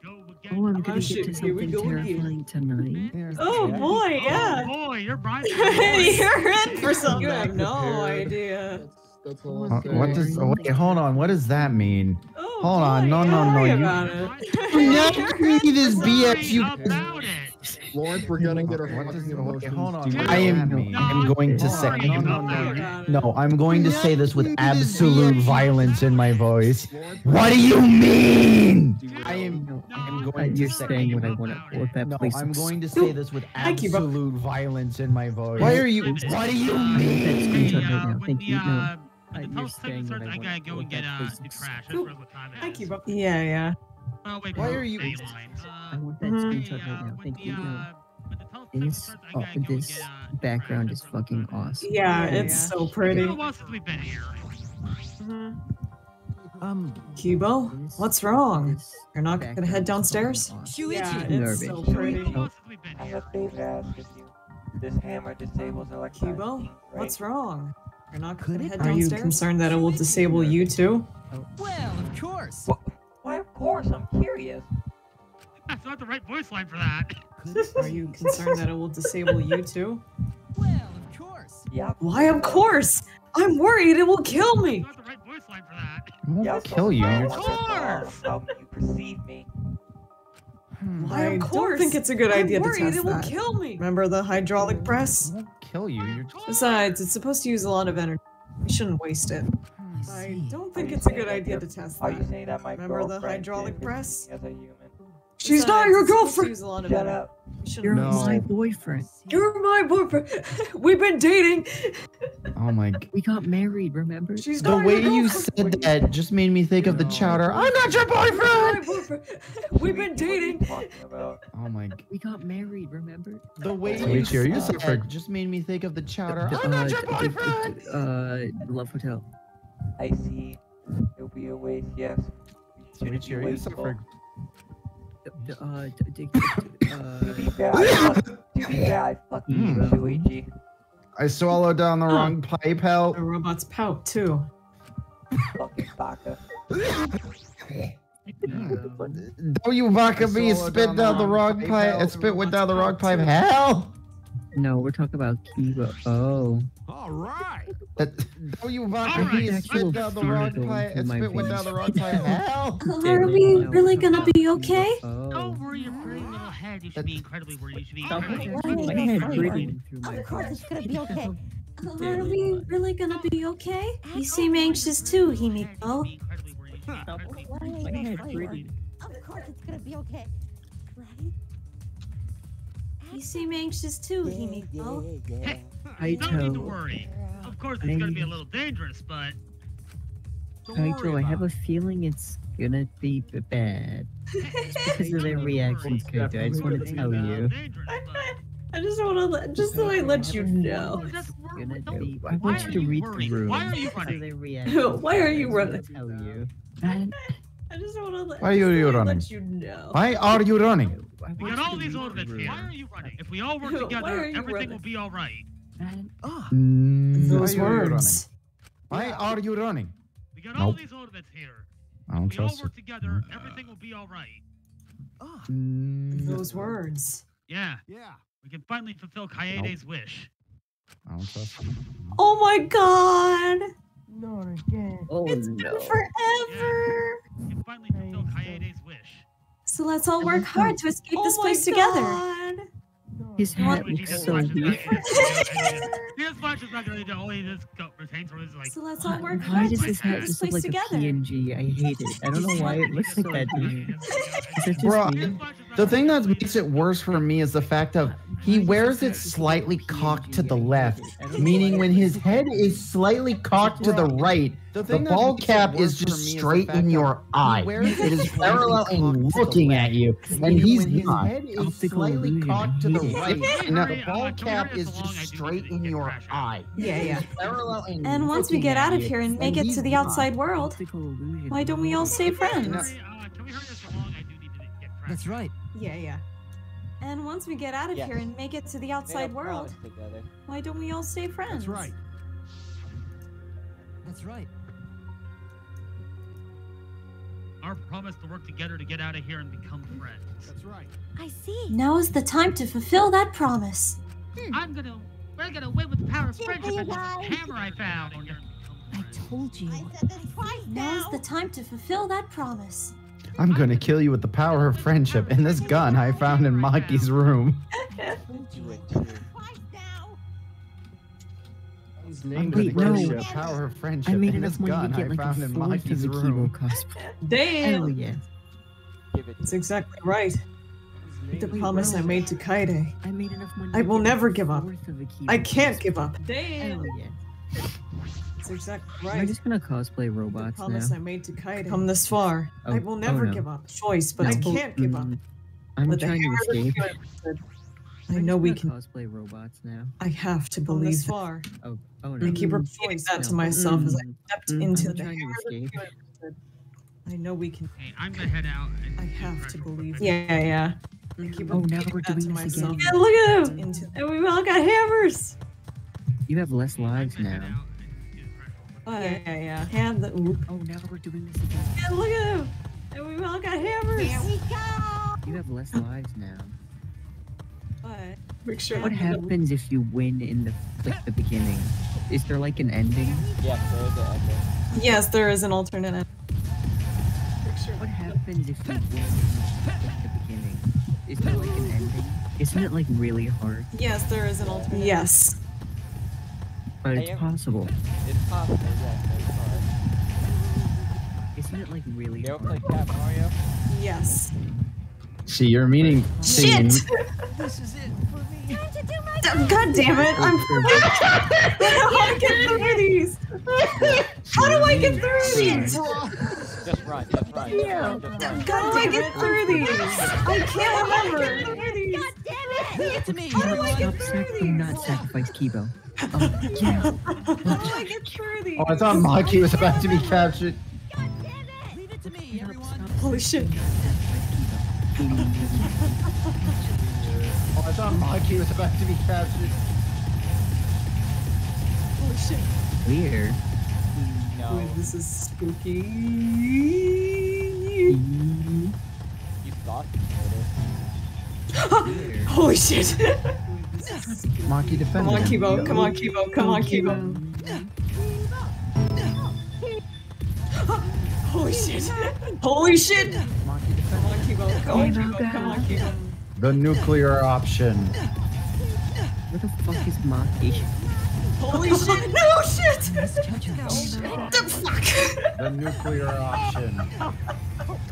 Oh, I'm Oh, gonna shit, get to something go again. terrifying tonight. Oh Yeah. boy, Oh yeah. boy, you're Brian. You're in for something. You have no idea. That's, that's all Uh, I'm saying. What does? oh, Wait, hold on. What does that mean? Oh, Hold on, no, no, no, worry you- about it. Never me this BX. You. about it. Lawrence, we're gonna get our fucking Okay, emotions hold on. I am. I'm going to say. worry No, no, no. No, I'm going to say this with Never me this absolute violence in my voice. What do you mean? I I am. I'm No, going to you're say. saying what I want to. What that No, place I'm going to say this with Thank you, bro. absolute violence in my voice. Why are you? What do you mean? screenshot right uh, Thank you. No. uh, Uh, the you're starts, I I gotta go and get that uh, the trash. That's Cool. really what time it Thank you, bro. Yeah, yeah. Oh wait, Why no, are you- Dayline. I Uh, want that screenshot hey, right uh, now. Thank the, you. Uh, when the toast segment This, oh, gotta go and this get, uh, background is fucking what time it is. awesome. Yeah, Yeah, it's yeah. so It's pretty. been a while since we've been here. Mhm. Um, Cubo, what's wrong? You're not gonna head downstairs? fucking awesome. Yeah, it's Nervous. so It's been pretty. a while since we've been I here. have favor to ask you. This hammer disables electronic Cubo, right? what's wrong? You're not Could gonna it head downstairs? Are you concerned that it will disable you too? Well, of course. Why, of course, I'm curious. That's not the right voice line for that. Are you concerned that it will disable you too? Well, of course. Yeah. Why, of course! I'm worried it will kill me! That's not the right voice line for that. I won't Yeah, kill you. Of course. How you perceive me. Why, of course! I don't think it's a good I'm idea to worried test it will that. kill me. Remember the hydraulic press? I won't kill you. You're Besides, it's supposed to use a lot of energy. We shouldn't waste it. Hmm, I don't think it's a good idea to test Are you that. saying that my Remember the girlfriend hydraulic did press? As a? She's not your it's supposed to girlfriend! use a lot of Shut up. You're No. my boyfriend. You're my boyfriend! We've been dating! Oh my. g- We got married, remember? She's The not way your you said that just made me think of the chowder. I'm not your boyfriend. My boyfriend! We've been What are you dating! Oh my. g- We got married, remember? The way you Wait, you said suffered. that just made me think of the chowder. D- I'm not uh, your d- d- boyfriend. d- Uh, Love Hotel. I see. It'll be a waste, yes. Should Wait, it you wasteful? suffered. D- d- Uh, d- d- d- To be uh, fair, I fuck- to be fair, I fucking Mm. Luigi. I swallowed down the wrong pipe. Help. The robots pout too. Fucking baka. Don't you baka me spit down down the the wrong wrong pipe, pipe. Hal. Spit went down the wrong pipe. too. Hell. No, we're talking about Kiba. Oh. All right. That- Don't you baka Alright, me actual spit down the wrong fear pipe. going oh. through my Spit went down the wrong pipe. Hell. Are we really gonna be okay? Oh. Don't worry your pretty little head. You should be incredibly worried. You should be incredibly worried. My head breathing through my Of course, it's gonna be okay. Are we really gonna be okay? You seem anxious too, Himiko. should be incredibly worried. You should be Stop incredibly it. worried. My head breathing. Of course, it's gonna be okay. Right? You seem anxious too, Himiko. Hey, Hi, no need to worry. Of course, it's gonna be a little dangerous, but don't worry Kaito, I have about a feeling it's gonna be bad. Because of their reactions, Kaito. I just want to tell uh, you. I just want to let, just so I let you know. just wor- Gonna don't- be. I why want are you to read the room. Why are you running? Why are you running? Tell you. I just want to let, Why are you- just so you I running? let you know. Why are you running? I We got all these read orbits here. Why are you running? If we all work together, everything running? will be all right. And Ah, Mm, Those why are you running? words. Why are you running? We got all these orbits here. I don't if We all trust work it. together, everything will be all right. ah. Mm, Those words. Yeah, Yeah. we can finally fulfill Kaede's wish. I don't trust it. Oh my god! Not again. Oh It's no. been forever! We can finally fulfill Kaede's wish. So let's all work hard to escape oh this Oh my place together. God. His hat looks so weird. Kaede. His bunch is not really the only this go pertains to is like. So let's all work Why hard does to this put have this just look place like a together. PNG? I hate it. I don't know why it looks like that to me. Is it just Bro, weird? the thing that makes it worse for me is the fact of he wears it slightly cocked to the left, meaning when his head is slightly cocked to the right, the thing that ball cap is just me is straight in your eye. wears It is parallel and cocked to the looking at you, and he's when his not. head is Optical slightly cocked to the right, Can we and the ball cap is just straight in your eye. Yeah, yeah. Parallel and, And once we get out of here and make it to the outside world, why don't we all stay friends? hurry- uh, can we hurry this along? I do need to get fresh. That's right. Yeah, yeah. And once we get out of Yes. here and make it to the outside world, why don't we all stay friends? That's right. That's right. Our promise to work together to get out of here and become friends. That's right. I see. Now is the time to fulfill that promise. Hmm. I'm gonna. We're gonna win with the power of friendship you and this guys. hammer I found. I told you. I said this twice Now is the time to fulfill that promise. I'm gonna kill you with the power of friendship and this gun I found in Maki's room. His I'm name gonna Wait, kill no. the power of friendship I made and enough this money to gun get I like a found in fourth of Maki's the Kibo room. cosplay. Hell Damn. yeah. Give it. That's exactly right. The name- promise I made to Kaede. I made enough money. I will get never give up. fourth of the Kibo I can't give up. Hell Damn. yeah. That's exactly Am I right. just gonna cosplay The robots promise now? I made to Kaede. Come this far. Oh, I will oh never no. give up. Choice, but I can't give up. Mm, I'm But trying to escape. You I know we can. cosplay robots now. I have to believe this far. Oh, oh no. I keep Mm, repeating that to no. myself as I Mm, stepped mm, into I'm the trying to escape. I know we can. Hey, I'm gonna head out. And I have to believe. quick. Yeah, yeah. I keep Oh, now repeating we're doing this myself. again. Yeah, look at him! And we all got hammers. You have less lives now. out and get fresh real quick. What? Yeah, yeah, yeah. Hand the oop. Oh, now we're doing this again. Yeah, look at him! And we all got hammers! Here we go. You have less lives now. What? Make sure. What happens if you win in the like the beginning? Is there like an ending? Yes, there is an ending. Yes, there is an alternate. end. What happens if you win in like the beginning? Is there like an ending? Isn't it like really hard? Yes, there is an alternate. Yes. But it's possible. It's possible, yes, there's Isn't it like really You ever hard? played Cat Mario? Yes. See, you're meaning. see, Shit! This is it for me. Time to do my God damn it! I'm I don't know how to get through these! How do I get through these? Just run, just run, just run, just run. How do I get through these? I can't remember. God damn it. Get to me, How do I get through sac- do not sacrifice Kibo. Oh, yeah. How do I get through these? Oh, I thought Maki was about to be captured. God damn it. Leave it to me, everyone. Holy shit. Oh, I thought Maki was about to be captured. Holy shit. Weird. No, Ooh, this is spooky. you thought you did it. Holy shit. Maki defended Come on, him. Kibo. Come on, Kibo. Come on, Kibo. Holy shit. Holy shit. Come on, Kibo. Come on, Kibo. Come on, Kibo. The nuclear option. Where the fuck is Maki? Holy shit. No shit. The fuck? The nuclear option.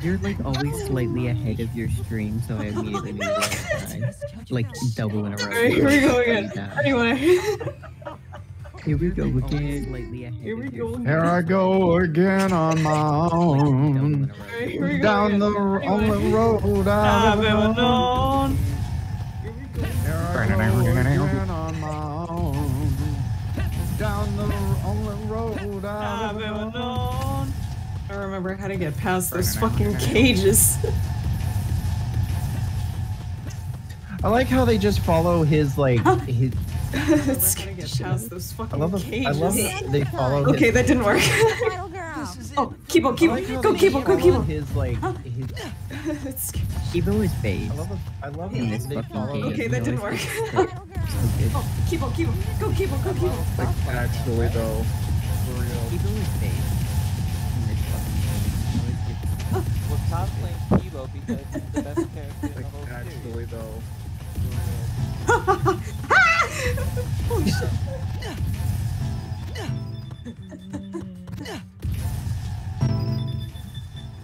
You're like always slightly ahead of your stream, so I immediately knew that. Like double in a row. Alright, here we go again. Anyway. Here we go again. again. Slightly ahead Here we go stream. Here I go again on my own. a row. Alright, here we go Down the on the road I've I've been been alone. Here I go again on my own. Down the on the road I've I've been been alone. I remember how to get past those fucking cages. I like how they just follow his like his. it's get past those I love the. cages. I love that they follow. Okay, his, that didn't work. Little girl. This is it. oh, keep on, keep on, go, they keep on, go, follow keep on. His like his. It's- Kibo is phased. I love. the- I love In how this they fucking follow. Okay, that didn't work. gets Little girl. picked. So good. oh, keep on, keep on, go, keep on, go, keep on. Like, actually, though. For real. Kibo is phased. In this fucking game. He always gets We're cosplaying Kibo because he's the best character in the whole series. actually, though.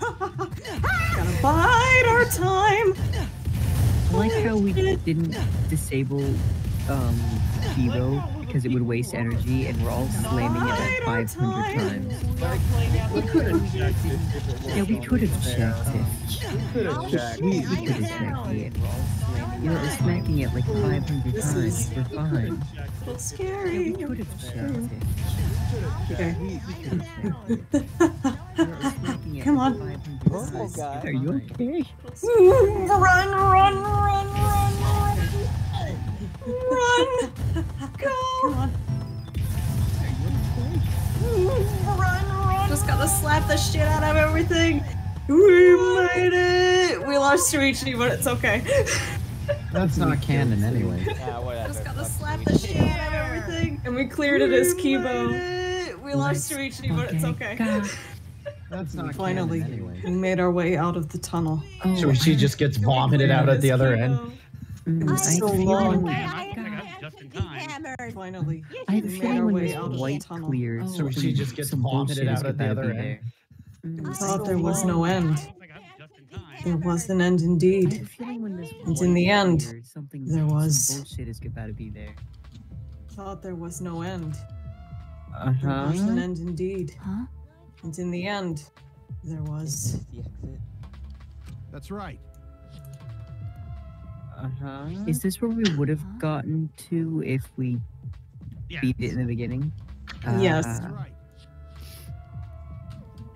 Gotta bide our time. I like how we didn't disable um Hero because it would waste energy, and we're all slamming it like 500 times. We could have checked it if it was Yeah, we could have checked it. We could have checked. We, we could have checked it. You know, it's smacking it like 500 This times. is- We're fine. So Yeah, we could have checked it. Okay. Come on. 500 Purple times. guy. Are you okay? Run, run, run, run, run. Run. Go. Come on. Run, run. Just gotta slap the shit out of everything. We made it. We lost Shuichi, but it's okay. That's not canon anyway. Yeah, whatever. Just gotta slap the shit out of everything. And we cleared it as Kibo. We lost Let's but it's okay. go. That's not Finally, anyway. we made our way out of the tunnel. Oh, So she just gets vomited out at the other end. Mm, I was so feel long. like- Just. Finally, I have a feeling when this out of the light clears, So she just gets some vomited out at the other be end. there. Mm, I thought there was no end. There was an end I have a indeed. feeling when this And in the end, there was- bullshit is about to be there. Thought there was no end. Uh There was an end indeed. Huh? And in the end, there Is was. the exit? That's right. Uh huh. Is this where we would have gotten to if we Yeah. beat it in the beginning? Yes. Uh, right.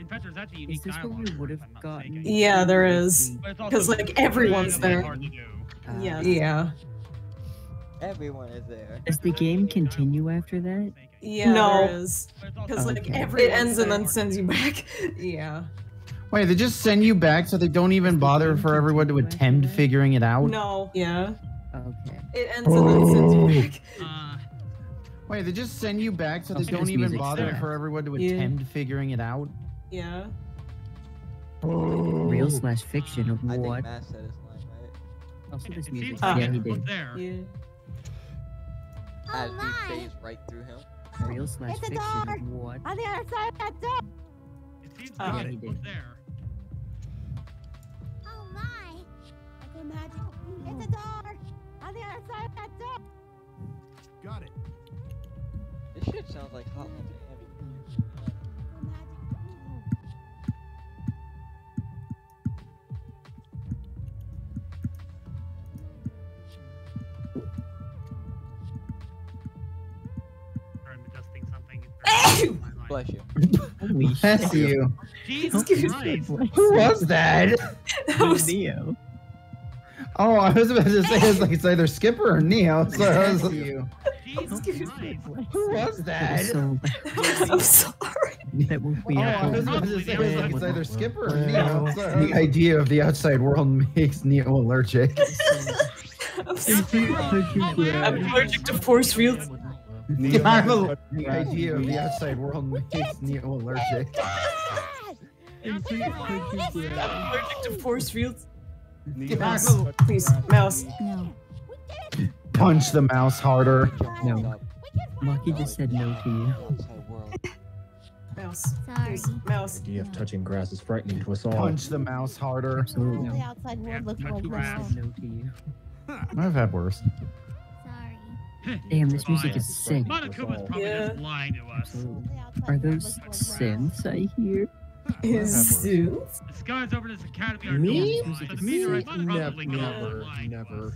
Fact, there's actually Is this where we would have gotten? mistaken. Yeah, there if is. we- But it's 'Cause, also like, everyone's there. hard to do. uh, Yes. Yeah. Everyone is there. Does the game continue after that? Yeah, No. there is. But Because like Okay. it ends and then sends you back. yeah. Wait, they just send you back so they don't even bother for everyone to attempt figuring it out? No. Yeah. Okay. It ends and then sends you back. Uh, Wait, they just send you back so they don't even bother there. for everyone to Yeah. attempt figuring it out? Yeah. Real slash fiction. I think What? Matt said his line, right? Also, it this seems music. like Yeah, he it was did. there. Yeah. Oh we my! phase right through him. Real slash It's a fiction. dog. What? On the other side of that door! It seems Uh, like yeah, he did. there. Like a magic. It's a door! On the other side of that door! Got it. This shit sounds like Hotline Miami. A magic. Sorry, I'm adjusting something. Bless you. Bless you. Jesus Christ. Who was that? That was Neo. Oh, I was about to say it's like it's either Skipper or Neo. So I was like, Jesus Excuse Christ. who was That that? was so I'm sorry. That would be Oh, a I was about to say it's like it's either Skipper or Neo. So the idea of the outside world makes Neo allergic. I'm sorry. I'm allergic to force fields. Neo I'm a- the idea of the outside world makes Neo allergic. I'm allergic to force fields. Neo Mouse, has please, mouse. No. Punch the mouse harder. No. Lucky just said no to you. Mouse. Sorry. Mouse. The idea of touching grass is frightening to us all. Punch the mouse harder. Absolutely The no. outside Yeah, world looks touch grass. No to you. I've had worse. Sorry. Damn, this music is sick. Monokuma's probably Yeah. just lying to us. Absolutely. Are those looks synths I hear? Is Zeus? The skies over this academy are Me? normal, so the meteorites are Never, probably never, never.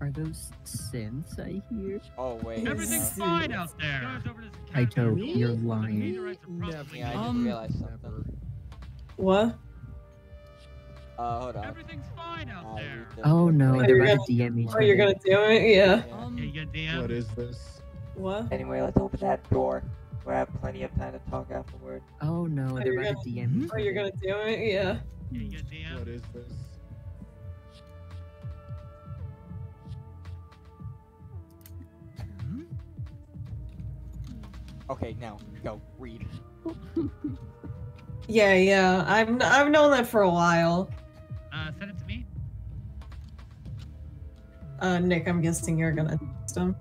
Are those synths I hear? Oh wait. Everything's Zeus. fine out there. Skies over this Kaito, you're lying. meteorites are probably Never. Yeah, I gone. just Um, realized something. What? Uh, hold on. Everything's fine out Uh, there. Oh no, they're you about to DM each Oh, you're other. gonna do it? Yeah. Yeah. Yeah, you DM. What is this? What? Anyway, let's open that door. We have plenty of time to talk afterward. Oh no, Oh, they're you're about to DM each Oh, you're gonna do it? Yeah. Yeah, you DM. What is this? Okay, now go read. Yeah, yeah. I've I've known that for a while. Uh, send it to me. Uh, Nick, I'm guessing you're gonna text him.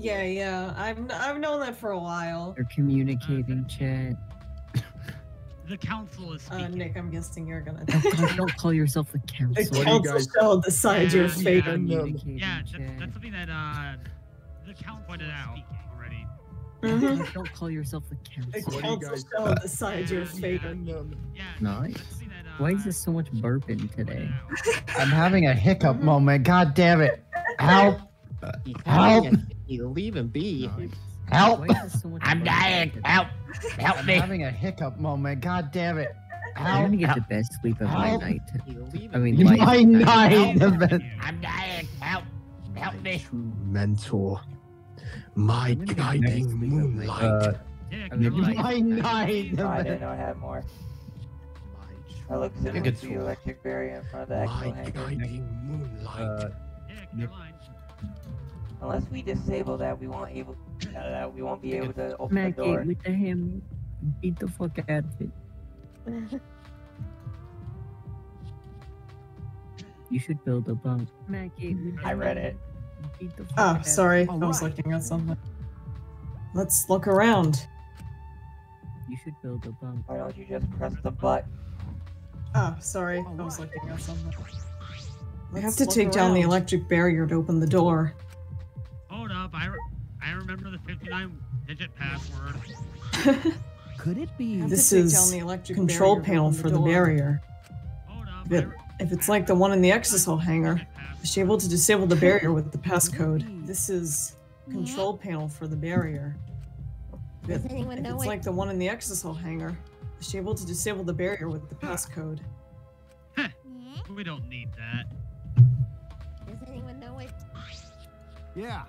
Yeah, yeah. I've I've known that for a while. They're communicating, chat. The council is Uh, speaking. Nick, I'm guessing you're gonna. Oh, God, don't call yourself the council. the council. council shall decide your Yeah, fate. yeah, Communicating, Yeah, that's, that's something that uh, the council pointed out already. Mhm. God, Don't call yourself the council. The council. council shall decide your fate. Nice. Why is there so much burping today? I'm having a hiccup moment. God damn it. Help. Help. You leave him be. Help. Why is there so I'm dying. Help. Help me. I'm having a hiccup moment. God damn it. I'm Help. gonna get the best sleep of my night. I him mean, be. life. My night. I'm dying. Help. Help me. Mentor. My I'm gonna get the best guiding sleep of my moonlight. Uh, I mean, good my night. I didn't know I had more. I looked at Think the electric barrier in front of the My exo hangar. guiding moonlight. Uh, Yeah, Nick. Caroline. Unless we disable that, we won't able uh, that we won't be able to open the Maggie door. with the hammer. Beat the fuck out of it. You should build a bunk. Maggie with I read it. Beat Oh, sorry. it. I was looking at something. Let's look around. You should build a bunk. Why don't you just press the button? Oh, sorry. I was looking at something. We have to look take down the electric barrier to open the door. Hold up, I, re- I remember the 59 digit password. Could it be? This is the control panel open the for the barrier. Hold up, If, it, if it's like the one in the Exisal hangar, is she able to disable the barrier with the passcode? This is control panel for the barrier. If, if it's like the one in the Exisal hangar, is she able to disable the barrier with the passcode? We don't need that. Does anyone know it? Yeah.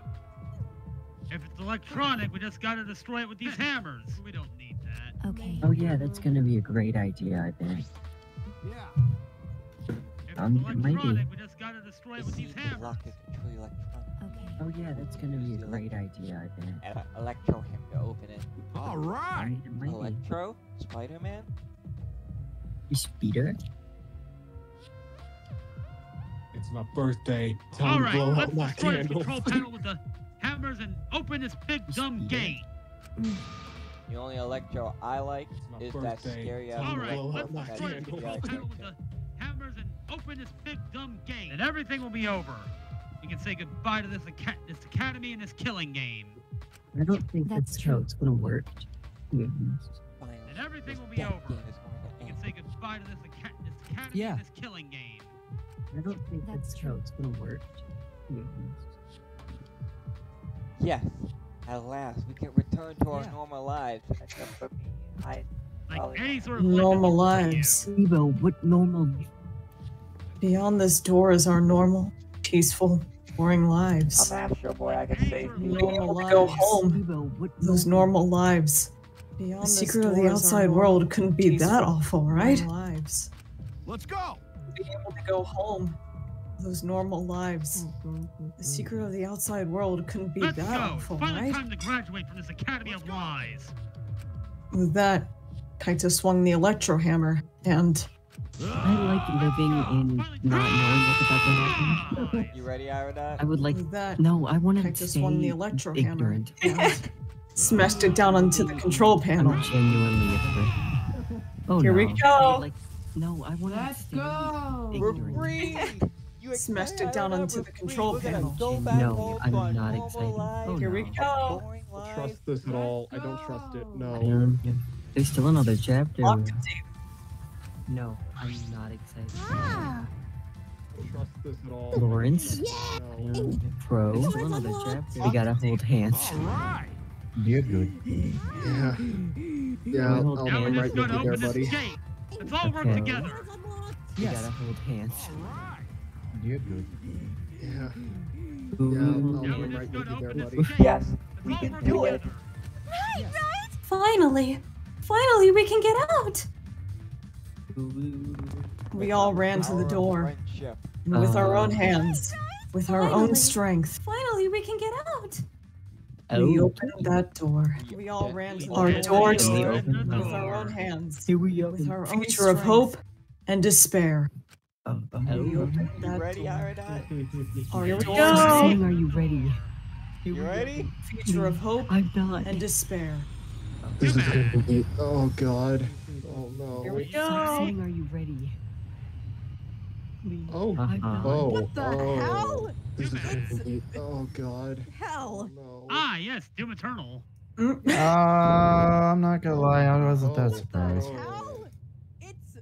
If it's electronic, we just gotta destroy it with these hammers. We don't need that. Okay. Oh yeah, that's gonna be a great idea, I bet. Yeah. If Um, it's it might be. electronic, we just gotta destroy it with these hammers. Lock is control electronic. Okay. Oh yeah, that's gonna be a great idea, I bet. And uh, electro him to open it. All I it. Electro? Spider-Man? You speeder? It's my birthday. Time All to blow let's out my destroy this candle. control panel with the hammers and open this big dumb gate. The only electro I like my is that scary Time ass All to right, blow let's out my destroy this control panel with the hammers and open this big dumb gate, and everything will be over. We can say goodbye to this, aca- this academy and this killing game, I don't think That's that's, how it's gonna work. to be honest. Finally, and everything will be that over. game is going We to can end. say goodbye to this, aca- this academy Yeah. and this killing game. I don't think That's that's, how true. it's gonna work. To be honest. Yes, at last we can return to our Yeah. normal lives. Except for me, I. Like Probably any sort of Normal living for you. lives. Evo, what normal? Beyond this door is our normal, peaceful, boring lives. I'm lives. Astro Boy. I can save you. Normal lives. Go home. Evo, what Those normal lives. Beyond The secret of the outside world couldn't be that awful, right? Lives. Let's go. Being able to go home. Those normal lives. Mm-hmm. The secret of the outside world couldn't be Let's that go. awful, Finally right? time to graduate from this academy of lies. With that, Kaito swung the electro hammer, and I like living in not knowing what's about to happen. You ready, Irodot? I would like. with that, No, I want to Kaito stay swung the electro ignorant. and smashed it down onto the control panel. I'm genuinely afraid. Oh Here no. we go. Like, no, I want to stay ignorant. free. You Smashed it down Irodot, onto the control panel. No, I'm not excited. Oh, Here we no. go. boring lives. Trust this at all. I don't trust it. No. There's still another chapter. Locked it deep. No, I'm not excited. Ah, Trust this at all. Lawrence, No. um, Pro, there's still another chapter. We gotta hold hands. All right. You're good. Yeah. Yeah, I'll, I'll Now we're right just with gonna you there, open buddy. this gate. Let's all work Okay. together. We Yes. gotta hold hands. All right. You're good. Yeah. Yeah, I'll, Ooh. I'll we're right just with gonna you there, buddy. Yes, we can do it. together. Finally! Finally, we can get out! We all ran to the door, friendship. and with our own hands, with our own strength, Finally, we can get out! we Oh. opened that door. We all ran to our door to door. the open the with our own hands, Here we with our own Future of of hope and despair. Oh, We oh. You ready, door. Irodot? Our Stop are you ready? You ready? Future of hope I'm not. and despair. This is gonna be. Oh god. Oh no. Here we go. saying, are you ready? Oh. Uh-huh. Oh. What the oh. hell? This is gonna be. Oh god. Hell. Ah, yes, Doom Eternal. Uh, I'm not gonna lie, I wasn't that Oh, surprised. oh. Hell. It's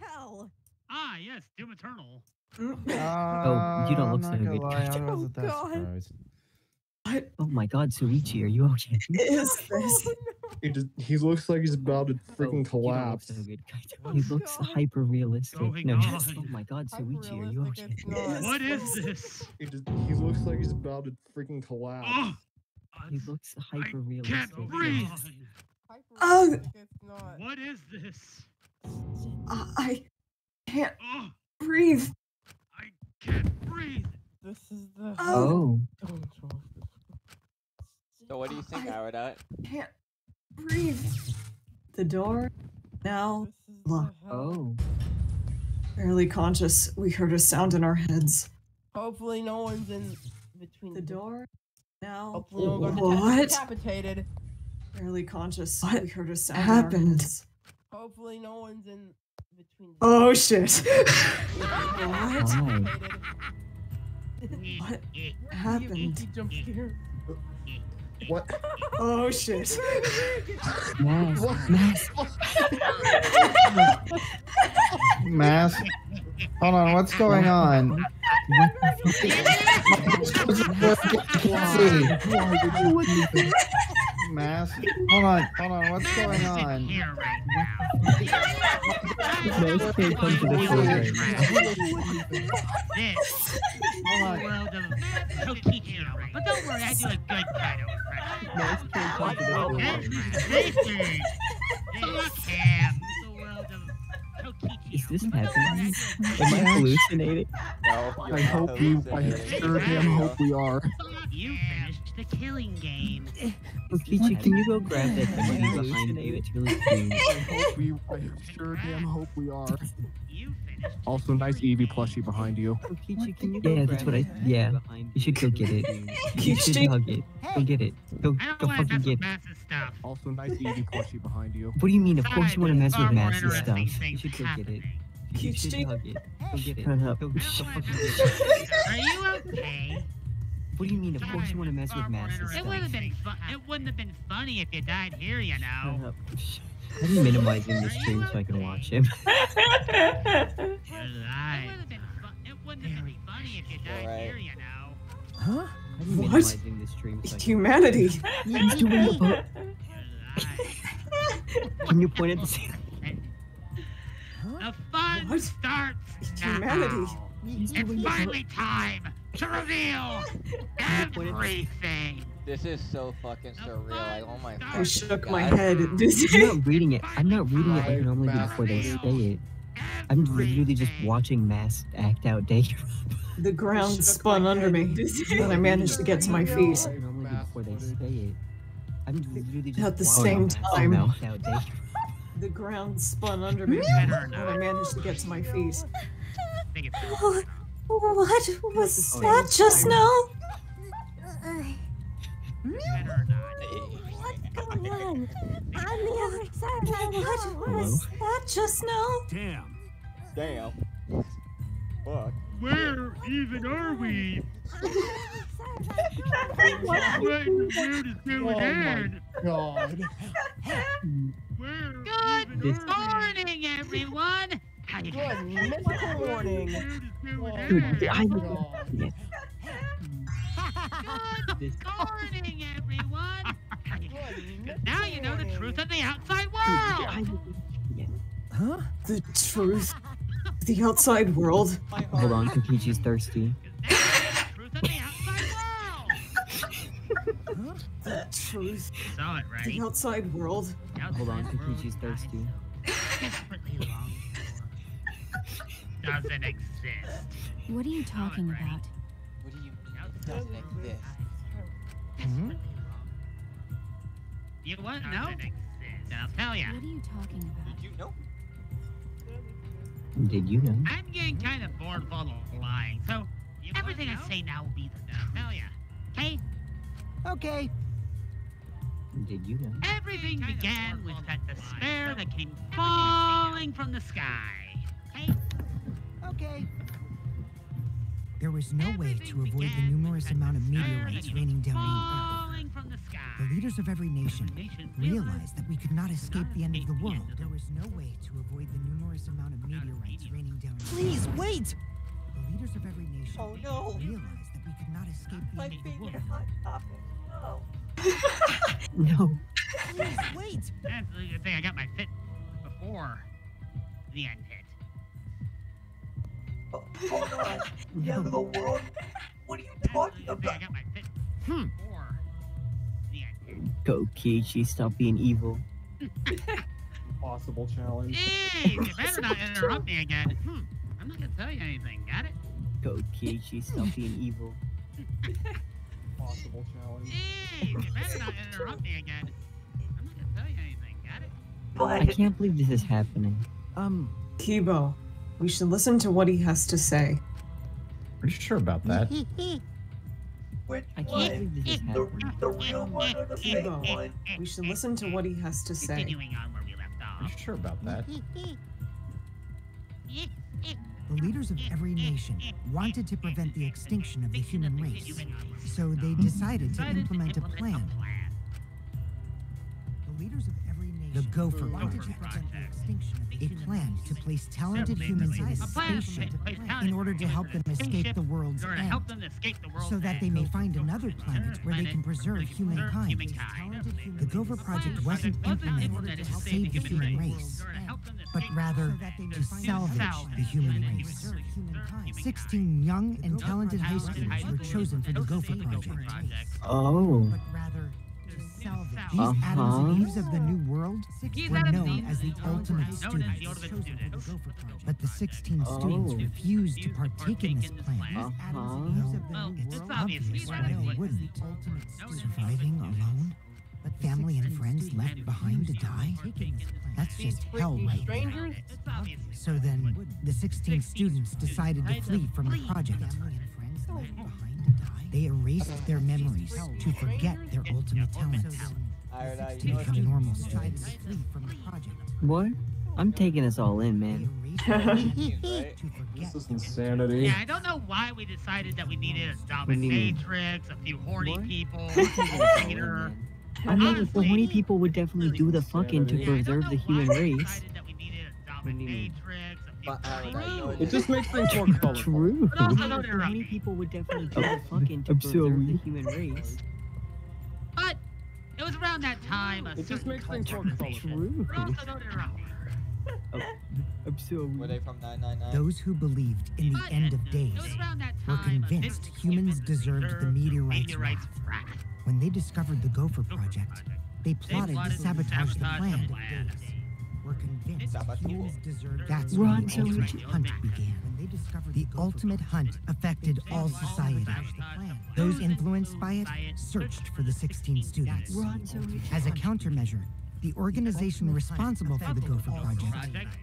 hell. Ah, yes, Doom Eternal. Uh, you don't look I'm so good. lie, I wasn't God. What Oh my god, Shuichi, are you okay? is this? He just. He looks like he's about to Oh, freaking you don't look collapse. so good. He looks hyper realistic. Going no, on. oh my god, Suichi, are you okay? What is this? He just. He looks like he's about to freaking collapse. Oh, He looks hyper can't realistic. breathe. Oh, What is this? I can't Oh, breathe. I can't breathe. This is the. Oh, Oh, So what do you think, Arada? can't breathe. The door now This locked. oh. Barely conscious, we heard a sound in our heads. Hopefully, no one's in between The door now Hopefully, no one got deta- what? decapitated. Barely conscious, What we heard a sound happened? in our heads. Hopefully, no one's in between. Oh shit! Why? what happened? What? Oh shit! Mask, mask. Mask. Hold on, what's going on? What the Mask. Hold on, hold on, what's going on? Here right Mask can't come to the floor right This Hold the on. world of Kokichi. But don't worry, I do a good kind of impression. Mask can't come to the floor And this is Look him. The world of Kokichi. Is this happening? Am I hallucinating? No, you're I not hope we. I hallucinating. sure damn hope we are. You finished the killing game. Kichi, can you go grab that DVD behind you? It's really clean. I hope we. I sure damn hope we are. You finished. Also, nice Eevee plushie behind you. Kichi, can you go Yeah, that's what I. Yeah, you should go get it. You should Kichi. hug it. Go get it. Go, I don't go fucking get it. massive stuff. Also, nice Eevee plushie behind you. What do you mean? Of course you want to mess with massive stuff. You should go get it. You should hug it. Go get it. Go, go, go fucking get it. Are you okay? What do you mean? Of course you want to mess with Far more massive interesting stuff. It would have been fun. It wouldn't have been funny if you died here, you know. Shut up. I'm minimizing the stream so I can watch him. You're. It would have been fun. It wouldn't have been funny if you died Alright. here, you know. Huh? I'm What? minimizing the stream so I can Humanity. He's doing the boat. Can you point at the same? The fun What? starts Humanity. now. It's finally time to reveal everything. This is so fucking surreal. Like, oh my. I fucking shook my God. head. I'm not reading it. I'm not reading it like I normally do before they say it. I'm literally just watching Mass act out day. The ground spun under me, but I managed to get to my feet. I normally do before they say it. I'm literally just At the same time. act out day. The ground spun under me, Better but I managed to get to my feet. Think it's What, what was Oh, that just now? What's going on? On the other side of that What door. was that just now? Damn. Damn. Fuck. Where even are we? What? What in the world is going Oh my god. Where Good This- morning, everyone. How you Good mythical morning. Where is going Dude, on? I God. this. Good morning, everyone. How you Good doing? mythical Now you know the truth of the outside I, world. Huh? The truth. The outside world. hold on, Kokichi's thirsty. Now you know the truth of the outside world. The truth. Saw it, The outside world. The Hold on, outside world Kokichi's thirsty. desperately long for doesn't exist. What are you talking Alright. about? What do you? The It doesn't exist. desperately long. Mm-hmm. You what? No. Doesn't. I'll tell ya. What are you talking about? Did you know? Did you know? I'm getting mm-hmm. kind of bored of all the lying, so everything I say now will be the I'll tell ya. Okay? Okay. Did you know? Everything began with that despair that came falling from the sky. Okay? Okay. There was no way to avoid the numerous amount of meteorites raining down on Falling from the sky. Earth. The leaders of every nation realized that we could not escape the end of the world. There was no way to avoid the numerous amount of meteorites raining down on Earth. Please wait. The leaders of every nation Oh, no. realized that we could not escape the My end of the favorite world. hot topic. No. No. Please wait. That's the good thing. I got my fit before the end hit. Oh, hold on. The end of the world? What are you talking That's the good thing. I about? got my fit Hmm. before the end hit. Go, Kiichi, stop being evil. Impossible challenge. Hey, you better not interrupt me again. Hmm. I'm not gonna tell you anything. Got it? Go, Kiichi, stop being evil. Impossible challenge. Hey, you better not interrupt me again. I'm not gonna tell you anything. Got it? Go I can't believe this is happening. Um, Kibo, we should listen to what he has to say. Pretty sure about that. Which I can't one? believe this is The, the real one or the fake one? we should listen to what he has to say. Continuing on where we left off. Pretty sure about that. the leaders of every nation wanted to prevent the extinction of the human race, so they decided to implement a plan. The leaders of every nation, the Gofer Wanted Project, to prevent the extinction of a plan to place talented humans in a A plan to spaceship in order to help them escape the world's in order to end. help them escape the world's so that they may find another planet where they can preserve humankind. humankind. The Gofer Project wasn't implemented to save the human race, but rather to salvage the human race. 16 young and talented high schoolers were chosen for the Gofer Project. Oh. But rather to salvage. These Uh-huh. Adams and Eves of the New World were known as the ultimate students. ultimate the students. But the 16 Oh. students refused to partake in this plan. Uh-huh. Well, It's obvious why they wouldn't. Surviving alone, but family and friends left behind to die? That's just hell right there. Strangers? It's obvious. So then, the 16 students decided to flee from the project. They erased their memories to forget their ultimate talents, Alright, to you know what? become normal students. Flee from the project. What? I'm taking this all in, man. erased their memories Right? to forget This is insanity. Yeah, I don't know why we decided that we needed a What do you mean? dominatrix, a few horny What? people, I'm taking this a in, I mean, the horny people would definitely do the fucking to Yeah, I don't preserve know the why human we race. Decided uh, that we needed a What do you mean? dominatrix, a few But, Aaron, I know True. It just makes things more colorful. True. But also don't The interrupt horny people would definitely do the fucking to I'm preserve the human race. But it was around that time. A It just makes things more culture- colorful. True. But also don't interrupt me. I'm. Were they from 999? Those who believed in the But end of days was around that were convinced humans deserved the meteorite's meteorite's wrath. wrath. When they discovered the Gofer Gofer Project, they They plotted to sabotage the plan. plan. Were convinced Sabotage. humans deserved. That's Run, when the Zoe. ultimate hunt began. When they discovered the ultimate hunt affected all society. Those influenced by it searched for the 16 students. As a countermeasure, the organization responsible for the Gofer Project, Project.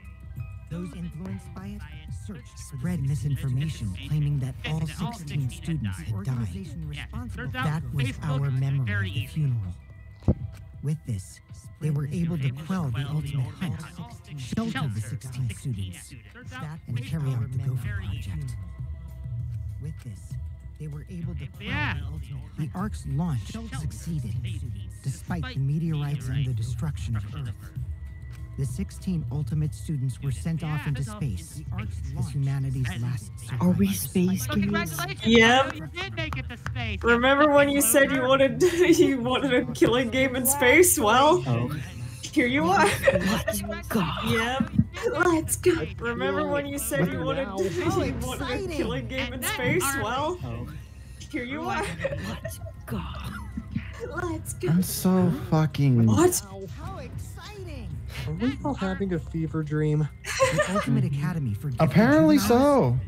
those influenced by it, searched, spread misinformation claiming that all 16 students had died. Yeah, turns out That was our is memory very of the funeral. With this, they were able to quell the ultimate hunt, shelter the 16 students, and carry out the Gofer Project. With this, they were able to quell Yeah. the ultimate The Ark's launch succeeded, despite the meteorites and the destruction of Earth. The 16 ultimate students were sent off into space as humanity's last Are we space So kids? congratulations, Yep. You did make it to space. Remember when you said you wanted you wanted a killing game in space? Well, Oh. here you are. Let's go. Yep. Let's go. Remember when you said you wanted Now. you wanted a killing game in space? Well, Oh. here you are. Let's go. Let's go. I'm so fucking. What? How exciting! Are we all having a fever dream? The Ultimate Academy for Gifted Apparently Juveniles so.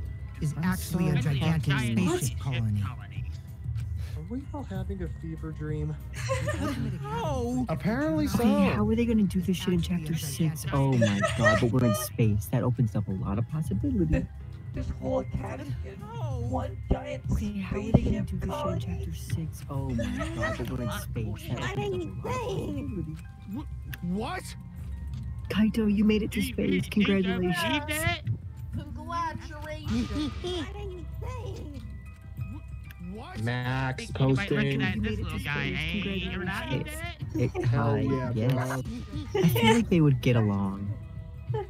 is actually a gigantic giant spaceship colony. Are we all having a fever dream? Oh! Apparently Okay, so. how are they gonna do this shit in chapter six? Oh my god, but we're in space. That opens up a lot of possibilities. This whole academy is one giant Okay, how are they gonna do this shit in chapter six? Oh my god, they're going to space. That What is are you saying? What? Kaito, you made it to space. Congratulations. He did it. Congratulations. What are you? Max You might posting. recognize this it little guy. space. Eh? Hey, you're not he did it. It, Hell yeah, yes. I feel like they would get along.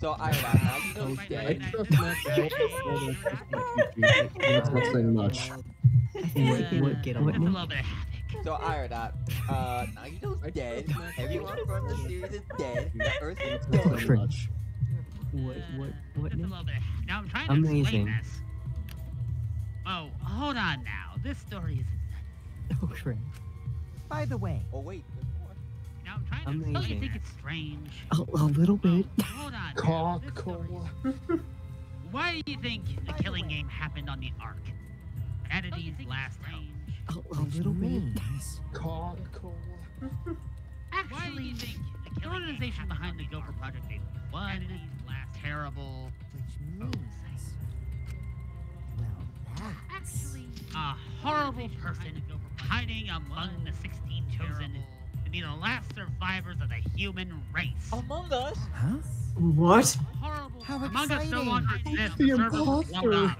So I Nagito's I dead. trust Max That's not saying much. I feel like they would get It's a along. Little bit of havoc. So Irodot, uh, Nagito's dead. Everyone from the series is dead. The Earth is That's dead. saying much. What, what, what? It's a now? little bit. Now I'm trying to Amazing. explain this. Oh, hold on now. This story isn't. Oh, crap. By the way, Oh wait. Now I'm trying to. Don't you think it's strange? A, a little bit. Oh, hold on. Cock This cola. Why do you think the killing game happened on the Ark? Humanity's last home. A, a little bit. means Cock cola. Why do you think the organization oh, behind the Gofer Project is one last terrible, which means well, that's a horrible person hiding among the 16 chosen to be the last survivors of the human race? Among Us. huh? What? Horrible. How Among Us no exciting. longer exists. The The servers imposter. blown up.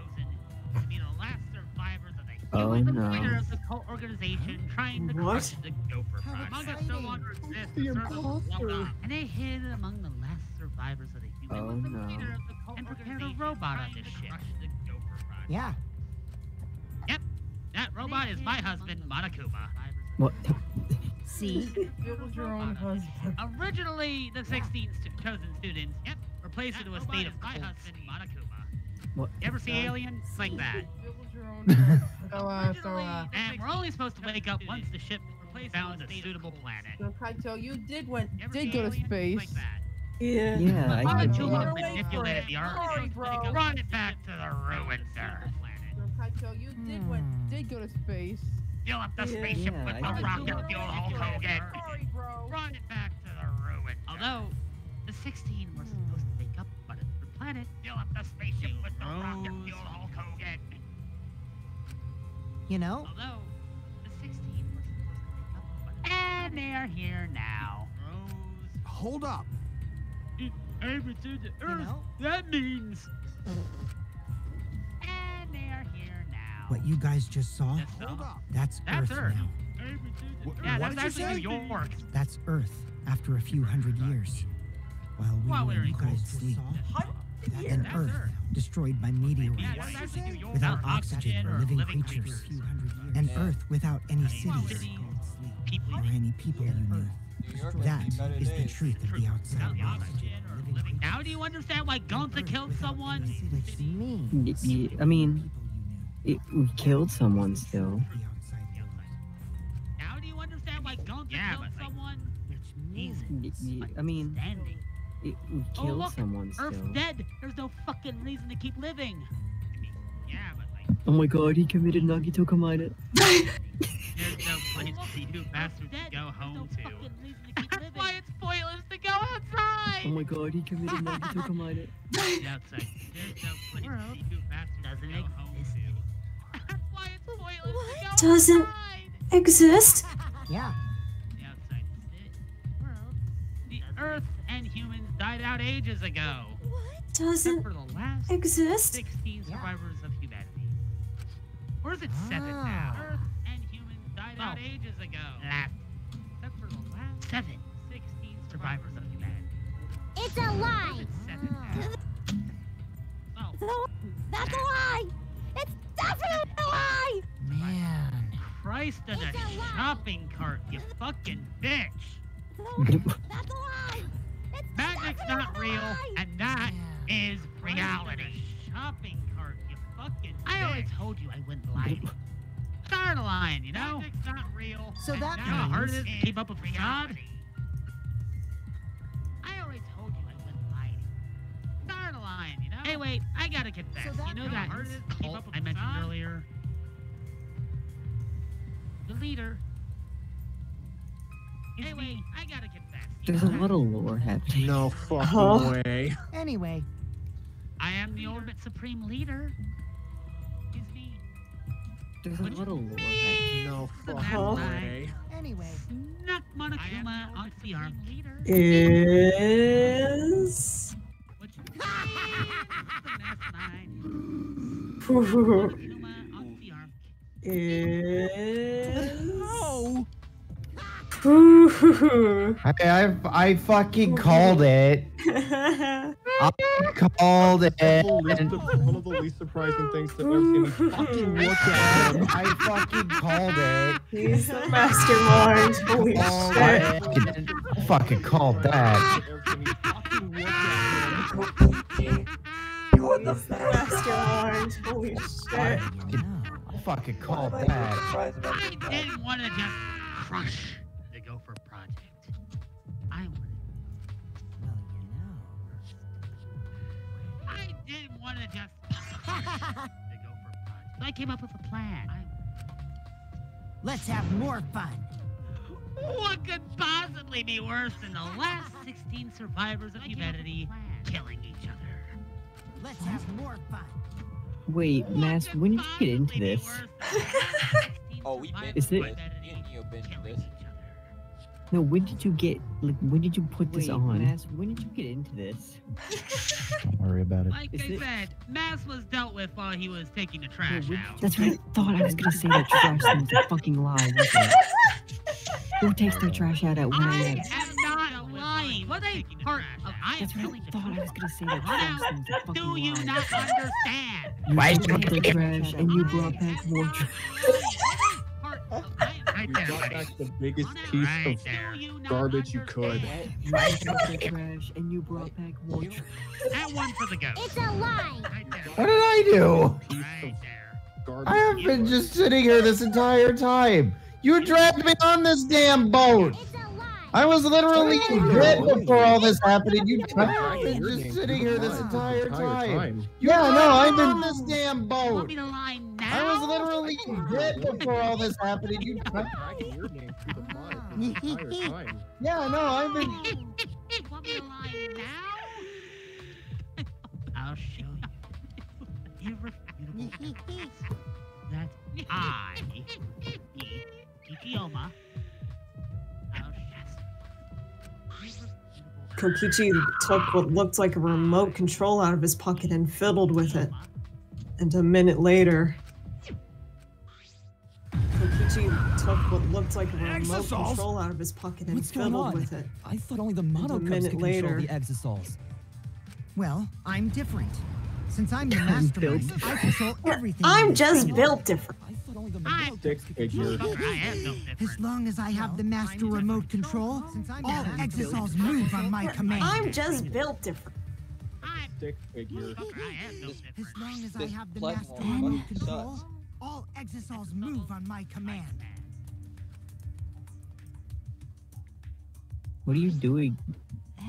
Survivors oh, of the Oh, human no. leader of the cult organization trying to What? crush the Gofer How Project. Among Us no longer exists. The The servers were blown imposter. And they hid among the last survivors of the human Oh, leader no. of the cult and prepared a robot on this ship. The yeah. Yep, that robot is my husband, Monokuma. What? See? It was your own husband. Originally, the 16 stu- chosen students, yep, replaced into a state of my husband, Monokuma. What? You ever see Alien? It's like that. It was your own husband. So, uh, so, uh, and we're only supposed to wake up once the ship found a suitable planet. so Kaito, you did went, You did go to space. Like that. Yeah. Yeah, I Why did. don't you Monokuma wanna wait for manipulated the Earth. Sorry, bro. Brought it back to the ruins, Earth. So Kaito, you did went, Hmm. did go to space. Fill up the Yeah. spaceship Yeah, with I the rocket fuel Hulk Hogan. Sorry, bro. Brought it back to the ruined Although, the 16 were supposed to wake up on a different planet. Fill up the spaceship with the rocket fuel Hulk Hogan. You know, Although, the 16 were supposed to wake up And they're here now. Hold up. Returned to you know, That means. And they're here now. what you guys just saw, That's Hold up. that's, That's Earth Earth. now. Yeah, what that's actually? New York. That's Earth after a few hundred years. While we While were we in cold sleep. Yeah, And Earth Earth. destroyed by meteorites. Yeah, that's actually New York. Without Without oxygen or or living living creatures. creatures. And Yeah. Earth without any Any cities cities, or any people you knew. New York That must be better is the truth of the outside the world. oxygen. Now do you understand why Gonta killed someone? Which means Y- y- I mean, it, we killed someone still. Now do you understand why Gonta killed someone? Easy. Y- y- I mean, Standing. It, we Oh look, someone Earth's dead. There's no fucking reason to keep living. Yeah, but like, Oh my god, he committed Nagito Komaeda. there's no oh, place for you bastards to go home to. That's why it's pointless to go outside. Oh my god, he committed Nagito Komaeda. The outside. There's no place for you bastards doesn't to go home to. That's why it's pointless to go Doesn't outside. exist? Yeah. Earth and humans died out ages ago. What? Doesn't for the last exist? 16 survivors of humanity. Or is it seven now? Ah. Earth and humans died out ages ago. Last. Except for the last seven. 16 survivors of humanity. It's a lie. It's seven now. Oh, That's a lie. It's definitely a lie. Man. Christ in a It's a lie. shopping cart, you fucking bitch. No, that's a lie. Magic's not real, and that is reality. Shopping cart, you fucking. I already told you I wouldn't lie. Start a lying, you know. Magic's not real. So that you know how hard it is means- to keep up with facade. I already told you I wouldn't lie. Start a lying, you know. Hey, wait, I gotta confess. So that you know that cult I mentioned earlier. The leader. Hey, wait, I gotta confess. you There's a know lot of lore happening. No fucking Huh? way. Anyway, I am the ultimate supreme leader. Is me. There's a lot of lore that No The fucking bad way. Anyway, Snuck Monokuma onto the arm leader. Is. The mastermind. Whew. Monokuma onto the. Is. No! Whew. I, I, I fucking called it. I called it. One of the- one of the least surprising things to ever see me fucking look at him. I fucking called it. He's the mastermind. Holy Oh, shit. I fucking, fucking called that. You're the He's the mastermind. Holy I shit. fucking, I fucking called Why are you that. I didn't want to just crush I didn't want to just crush the Gofer Project. I came up with a plan. I, Let's have more fun. what could possibly be worse than the last 16 survivors of humanity killing each other? Let's have more fun. Wait, Mass, when did you get into this? Oh, we been Is it- it. Me and Neo been through this. No, when did you get like when did you put this on? Mass, when did you get into this? Don't worry about it. Like Is I it- said, Mass was dealt with while he was taking the trash out. That's what I thought I was gonna say that trash thing's a fucking lie. Who takes their trash out at 1 I a.m.? am not. What a part of I That's what I thought I was gonna say that Run trash thing's a fucking Do you lie. not understand? You Why took is the trash and you brought back more trash. Part of I am right You there, got back the biggest Run piece Right of you garbage you could. understand? You took the trash and you brought back more You- trash. That one for the ghost. it's a lie. Right. What did I do? Right of there. garbage. I have been just sitting here this entire time. You dragged me on this damn boat. It's. I was literally dead before all this happened. and You I've been I've dragging been your just sitting here this entire time. You Yeah, no, I've been this damn Want boat. Me to lie now? I was literally dead before all this happened. and You dragging your name through the mud this entire time. Yeah, no, I've been. Want me to lie now? I'll show you. Irrefutable evidence that I, Ichioma, Kokichi took what looked like a remote control out of his pocket and fiddled with it. And a minute later, Kokichi took what looked like a remote Exisals? control out of his pocket and What's going fiddled on? with it. I thought only the And a Monokubs minute could later- control the Exisals. Well, I'm different. Since I'm the mastermind, I control everything. I'm just built different. I thought only the I'm Monokubs Stick could control I am. As long as I have the master remote control, all Exisals move on my command. I'm just built different. I'm Stick figure. I am no As long as I have the master remote control, sucks. All Exisals move on my command. What are you doing,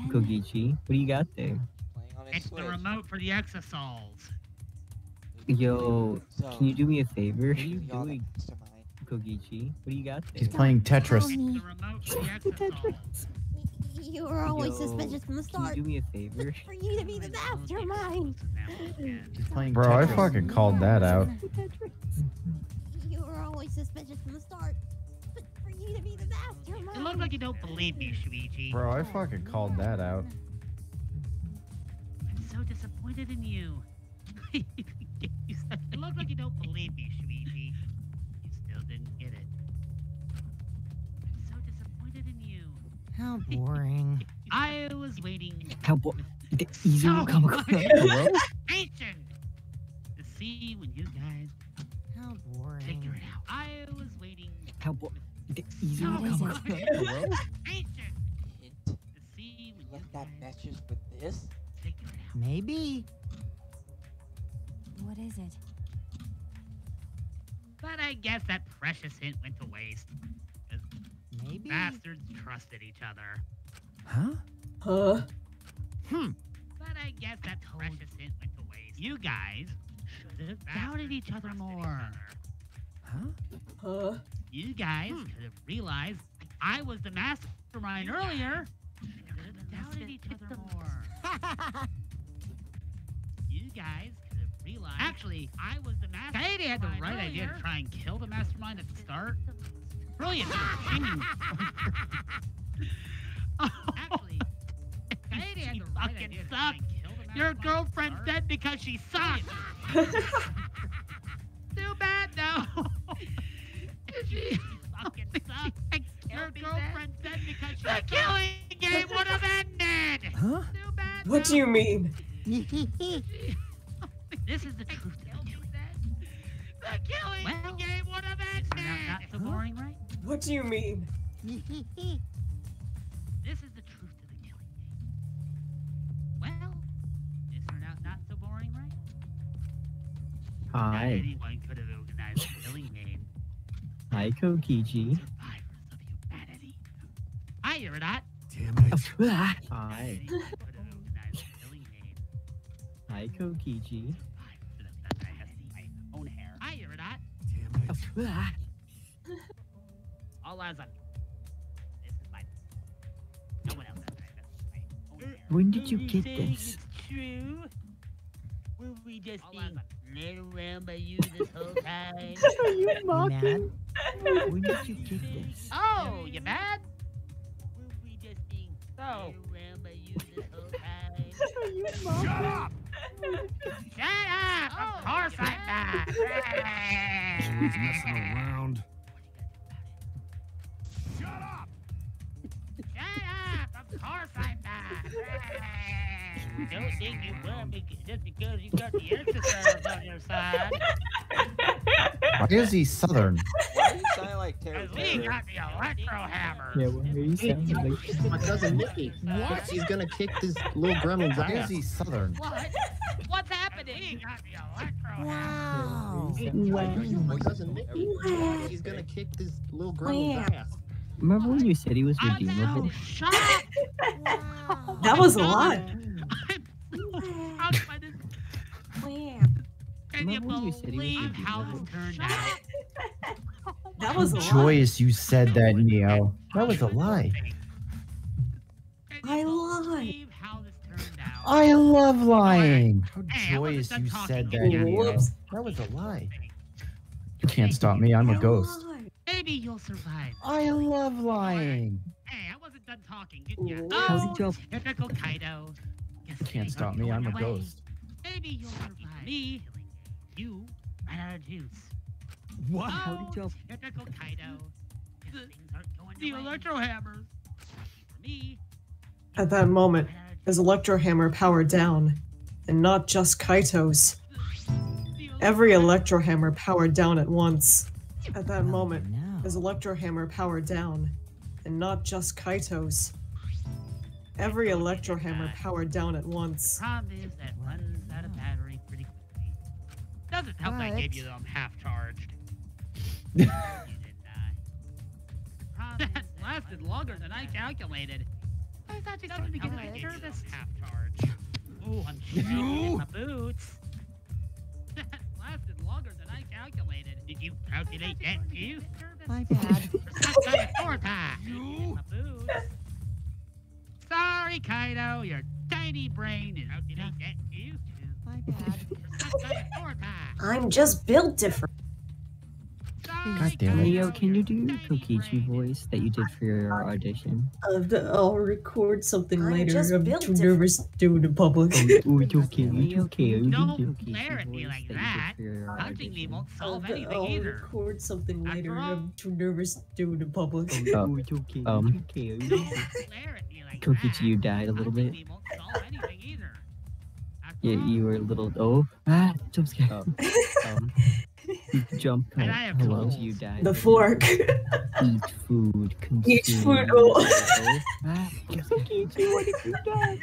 Kokichi? What do you got there? Playing on his It's the remote for the Exisals. Yo, So, can you do me a favor? what are you doing? Kokichi? What do you got there? He's playing Tetris. It's You were always Yo, suspicious from the Can start. you do me a favor? For you to be the mastermind. He's playing Bro, I fucking called that out. You were always suspicious from the start. But for you to be the mastermind. It looks like you don't believe me, Shuichi. Bro, I fucking called that out. I'm so disappointed in you. You it looks like you don't believe me, How boring. I was waiting How boring. the easy so will come much Hello? patience to see when you guys How figure boring. it out. I was waiting How bo- the easy so will come much Hello? patience Hint. to see when you Left that matches with this. figure it out. Maybe. What is it? But I guess that precious hint went to waste. 'Cause Maybe. Bastards trusted each other. Huh? Huh? Hmm. But I guess that precious hint went to waste. You guys should have doubted each other more. Huh? Huh? You guys could have realized I was the mastermind earlier. Should have doubted each other more. You guys could have realized. Actually, I was the mastermind. Kaede had the right idea to try and kill the mastermind at the start. Brilliant. Oh, actually, Kaede had the right idea to try and kill the Your girlfriend's dead because she sucks. Too bad, no. she fucking sucks. Your girlfriend's dead because she The killing game would have ended. Huh? Too bad. What do you mean? This is the truth. The killing well, game would have ended. Not, not so boring, right? What do you mean? this is the truth of the killing game. Well, this turned out not so boring, right? Not Hi. anyone could have organized a killing game. Hi, Kokichi. Hi, Iridot. Damn it. Hi. Hi, Kokichi. Own hair. Hi, Iridot. Damn it. All eyes on me. This is my. No one else has my own hair. When did you Do get this? True. Were we just being led around by you this whole time? Are you mad? When did you get this? Oh, you mad? Were we just being so led around by you oh. this whole time? Are you Shut up! Shut up! of oh, course I'm not. Who's messing around? Of course I'm not. Don't think you were bec- just because you got the exercise on your side. Why is he southern? Why do you sound like Terry Cause we got the electro hammer. Yeah, why are you sounding like My cousin Nikki. What? He's gonna kick this little gremlin's Why is he southern? What? What's happening? We got the electro Wow. My cousin Nikki. He's gonna kick this little gremlin's ass. Remember when you said he was redeemable? so shocked. That was a lot. I'm so shocked by this. Wow. Can you Remember when you said he was believe how this redeemable? turned out? That was a lot. Joyous you said that, Neo. That was a lie. I you lied. how this turned out? I love lying. How Hey, joyous you said that, Neo. Whoops. That was a lie. You can't stop me. I'm a ghost. Lied. Maybe you'll survive. I love lying. Hey, I wasn't done talking. Get ya. Ooh. How's he Oh, jump? typical Kaito. Guess Can't stop me. I'm a ghost. Maybe you'll survive. Me, you ran out of juice. What? How did you Oh, typical Kaito. Guess things aren't going the electro hammers. For me, At that moment, his electro hammer powered down, and not just Kaito's. Every electro hammer powered down at once. At that moment, Now. His electro hammer powered down, and not just Kaito's. Every electrohammer powered down at once. problem is that runs out of battery pretty quickly. Doesn't help that I gave you them half charged. you didn't die. That lasted longer than I calculated. I thought you started to get a service half charge. Ooh, I'm shaking in my boots. That lasted longer than I calculated. Did you calculate that too? My bad. You? My. Sorry, Kaito. Your tiny brain is calculate that too. My bad. I'm just built different. God damn it. Leo, can you do the Kokichi voice that you did for your audition? Uh, I'll record something I'm later. I'm too different. nervous to do it in public. Oh, oh, it's okay, it's okay. You can Don't do the at me like that. that you did for your Punching me won't solve I'll, anything I'll either. record something After later. all- I'm too nervous to do it in public. Oh, oh, it's okay, Um, it's okay. Don't glare at like Kokichi, you died a little bit. me won't solve anything either. After Yeah, you were a little. Oh, ah, jump scare. Um, Um, you jump. And I have Hello, you died. The fork. Eat food. Consume. Eat food, oh. Oh, jump scare. what did you do?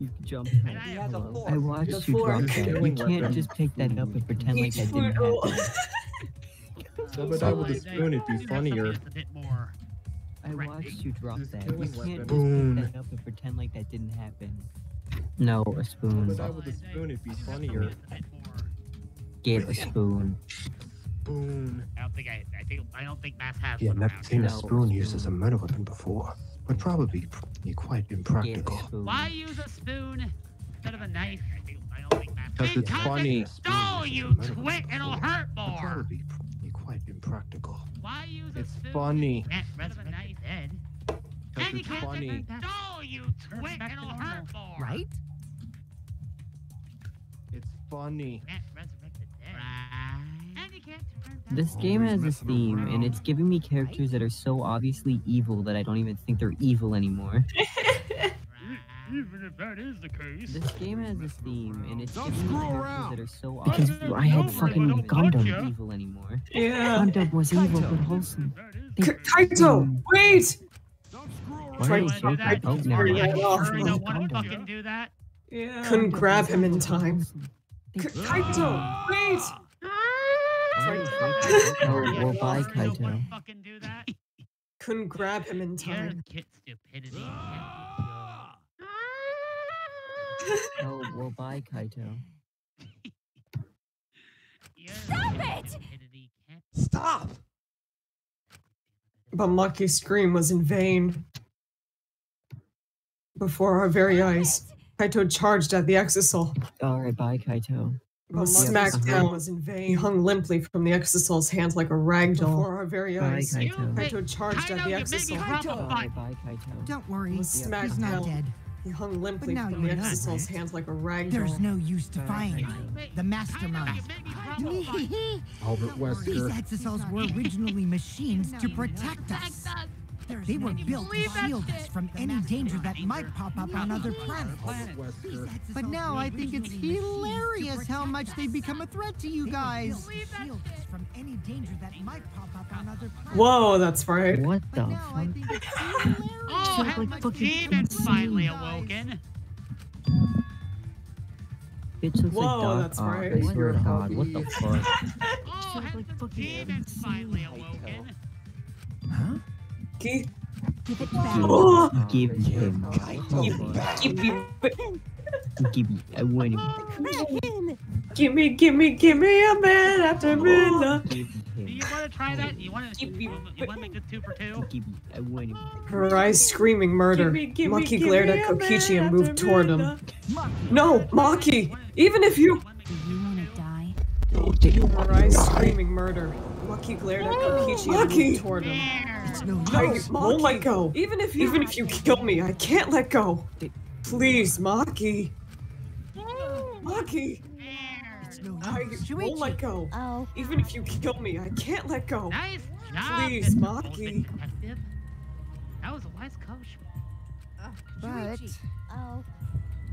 You jump. And I have a fork. I watched The you drop that. You can't just pick that up and pretend like that didn't oh. happen. Rub it out with a spoon, it'd be you have something funnier. a bit more. I watched you drop that. You can't weapon. just Boom. pick that up and pretend like that didn't happen. No, a Rub spoon. it out with a spoon, it'd be funnier. Something that's a bit. Get a spoon. Boom. I don't think I. I think I don't think Mass has. If you had one never seen a spoon used as a murder weapon before, would probably be quite impractical. Why use a spoon instead of a knife? I think I don't think Mass Because it's funny. No, oh, you twit, it'll hurt It'll probably be be quite impractical. Why use a It's spoon funny. when you can't resurrect the dead? Because it's funny. No, oh, you twit, it'll hurt more. Right? It's funny. This game has a messing theme, and it's giving me characters that are so obviously evil that I don't even think they're evil anymore. Even if that is the case. This game has a theme, and it's Don't giving me screw characters around. that are so Because obviously I had evil fucking that I don't Gundam think ya. they're evil anymore. Yeah. Gundam was evil but wholesome. They- K- Kaito, wait! Why Tried are you to joking? I just never very mind. right off. Sure, you don't want to fucking do that. Yeah. Couldn't grab him in time. K- Kaito, ah! wait! Why are you joking? Oh, well, bye, Kaito. Fucking do that. Couldn't grab him in time. kid stupidity. Oh, well, bye, Kaito. Stop it! Stop! But Maki's scream was in vain. Before our very eyes, Kaito charged at the Exisal. Alright, bye, Kaito. But Yep, smacked uh-huh. down was in vain. He hung limply from the Exisal's hands like a rag doll. Before our very Bye, eyes, Kaito. Kaito charged at the Kaito, you made me Exisal. drop a Alright, butt. bye, Kaito. Don't worry, he's not dead. He hung limply from the you're not, Exisals' right? hands like a rag doll. There's no use defying Wait, the mastermind. Albert Wesker. These Wesker. Exisals were originally machines to protect us. They were built to shield us from any danger that might pop up on other planets. Albert But now I think it's hilarious how much they've become a threat to you guys. From any danger that might pop up on other planets. Whoa, that's right. What the fuck? think it's hilarious. Oh, Sounds has like my fucking demon finally awoken? Bitch looks Whoa, like Doc that's Ock, right. I swear to God, what the fuck? Oh, has the demon finally awoken? Huh? Ki- Give it back. Oh. Give him. Give me, Give me. I want him. give me, give me, give me a man after midnight. Give Do you want to try that? You want to? You want to make this two for two? Give me. I want him. Her eyes screaming murder. Gimme, gimme, Maki gimme glared a at Kokichi and moved toward him. midnight. No, Maki! Even if you. Do you want to die? Her eyes screaming murder. Maki glared at Kokichi and moved toward him. It's no I use. won't let go. Even if you, even if you kill me, I can't let go. Please, Maki. Maki. It's no I use. won't let go. Oh. Even if you kill me, I can't let go. Nice job, Please, Mr. Maki. That was a wise coach. Ah, but Oh.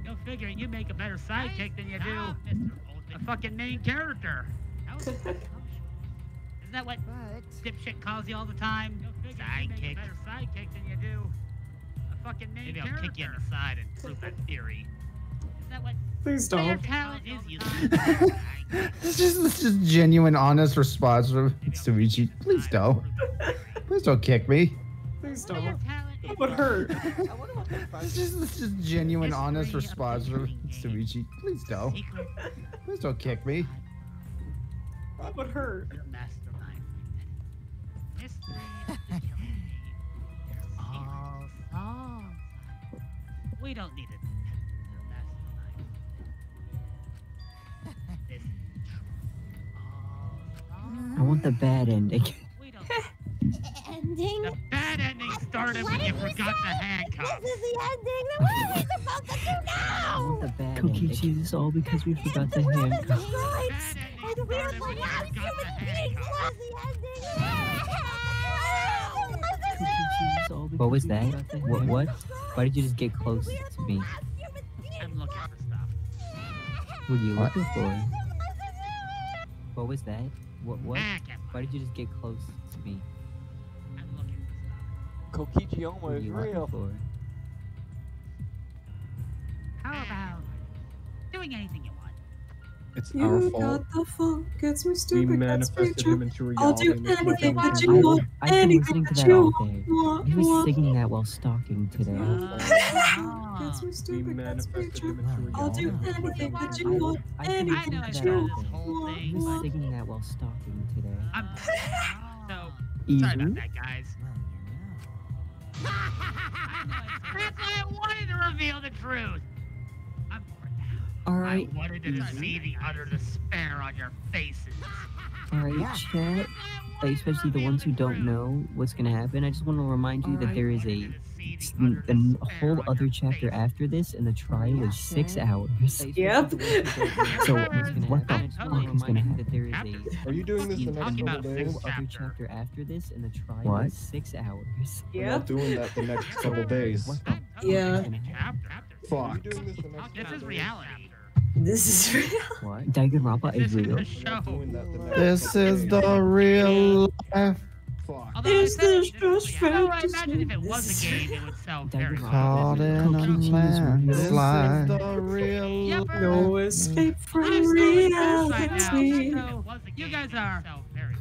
Go figure, you make a better sidekick than you do a fucking main character. That was that what but dipshit calls you all the time? Sidekick. better sidekick than you do a fucking main Maybe I'll kick you in the side and prove that theory. Is that what Please don't. talent is? You This is this is genuine, honest response from Shuichi. Please don't. Please don't kick me. Please don't. talent That would hurt. I wonder what. This is this is genuine, honest response from Shuichi. Please don't. Please don't kick me. That would hurt. Your mastermind. All solved. We don't need it. Your mastermind. This is true. All I want the bad ending. solved. We don't. Ending. The bad ending started What when you did we forgot the say? handcuffs. This is the ending. Then what are we supposed to do I want now? the bad ending. Kokichi, this is all because we forgot the We're handcuffs. destroyed. Bad ending And we are started the when you forgot the human What was that? What? What? Why did you just get close to me? I'm looking for stuff. What are you What? looking for? What was that? What? What? Ah, Back Why did you just get close to me? I'm looking for stuff. Kokichi What Oma are is you real. looking for? How about doing anything you want? It's our You fault. got the funk, gets me We stupid, gets me manifested him into reality. I'll do anything that you want, anything that that you want, He was singing that while stalking today. Gets me stupid, gets me manifested true. him into I'll do anything that you want, anything I know listening I that to should that have you all this day. whole want, thing, He was singing that while stalking today. I'm so sorry about that, guys. That's why I wanted to reveal the truth. I'm bored now. All right. I wanted to see the utter despair on your faces. All right, chat. uh, Especially the ones who don't know what's gonna happen. I just want to remind you that there is a, a whole other chapter after this, and the trial is six hours. Yep. So what the fuck is gonna happen? There is a Are you doing this the next Talking couple about days? whole other chapter after this, and the trial What? is six hours. We're Yep. not doing that the next couple days. Yeah. Fuck. This is reality. This is real. What? Danganronpa is real. This is the real life. This is this just Well, I fantasy? imagine if it was a game, it would sell very Caught in a landslide. the real No escape from reality. You guys are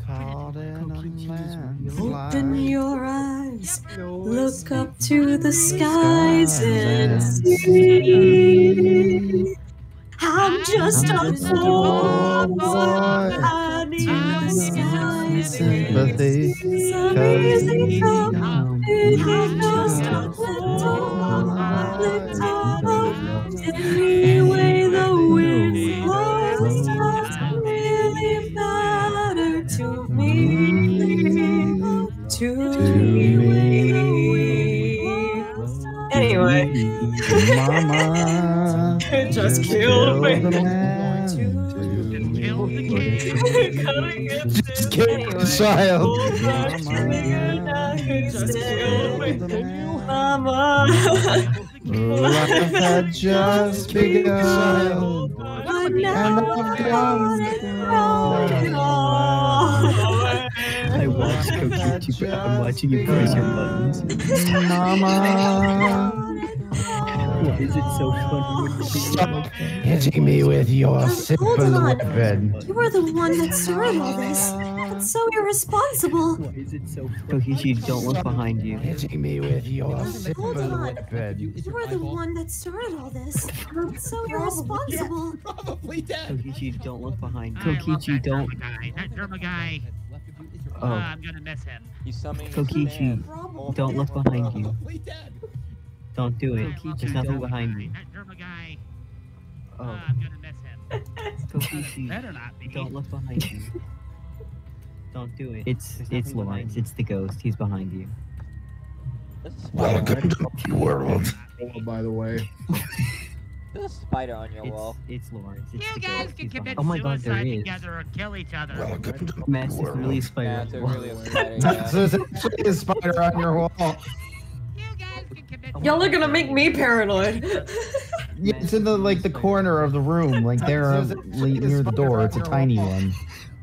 Caught in a landslide. Open your eyes, look up to the skies and see. I'm just a poor boy. I need the Sympathy. Some easy company. I'm just a little little Anyway. Mama. Just killed me. the man to Just kill the child. Mama. Life had just begun. And I've gone I watched Kokichi, but I'm watching you press your buttons. Mama. Why is it so funny Stop hitting me with your oh, simple Hold on. weapon. You were the one that started all this. That's so irresponsible. Why is it so Kokichi, don't look behind you. Hitting me with your simple Hold on. weapon. You were the one that started all this. That's so irresponsible. Probably dead. Kokichi, don't look behind. I love Kokichi, don't. Derma guy. That Derma guy. Oh. Uh, I'm gonna miss him. He's summoning Kokichi, don't look behind you. Don't do it. There's nothing behind you. That Derma guy. Uh, Oh, I'm gonna miss him. Kokichi, Better not be. don't look behind you. Don't do it. It's it's Lawrence. It's the ghost. He's behind you. Welcome to the world. Oh, by the way. There's a spider on your It's wall. it's Lawrence. It's You guys can He's commit. Oh my god, suicide together or kill each other. Welcome to the Massive world. really spider. Yeah, really a spider. So there's actually a spider on your wall. You guys can commit Y'all are gonna make me paranoid. Yeah, it's in the like the corner of the room, like there, near the door. It's a tiny one.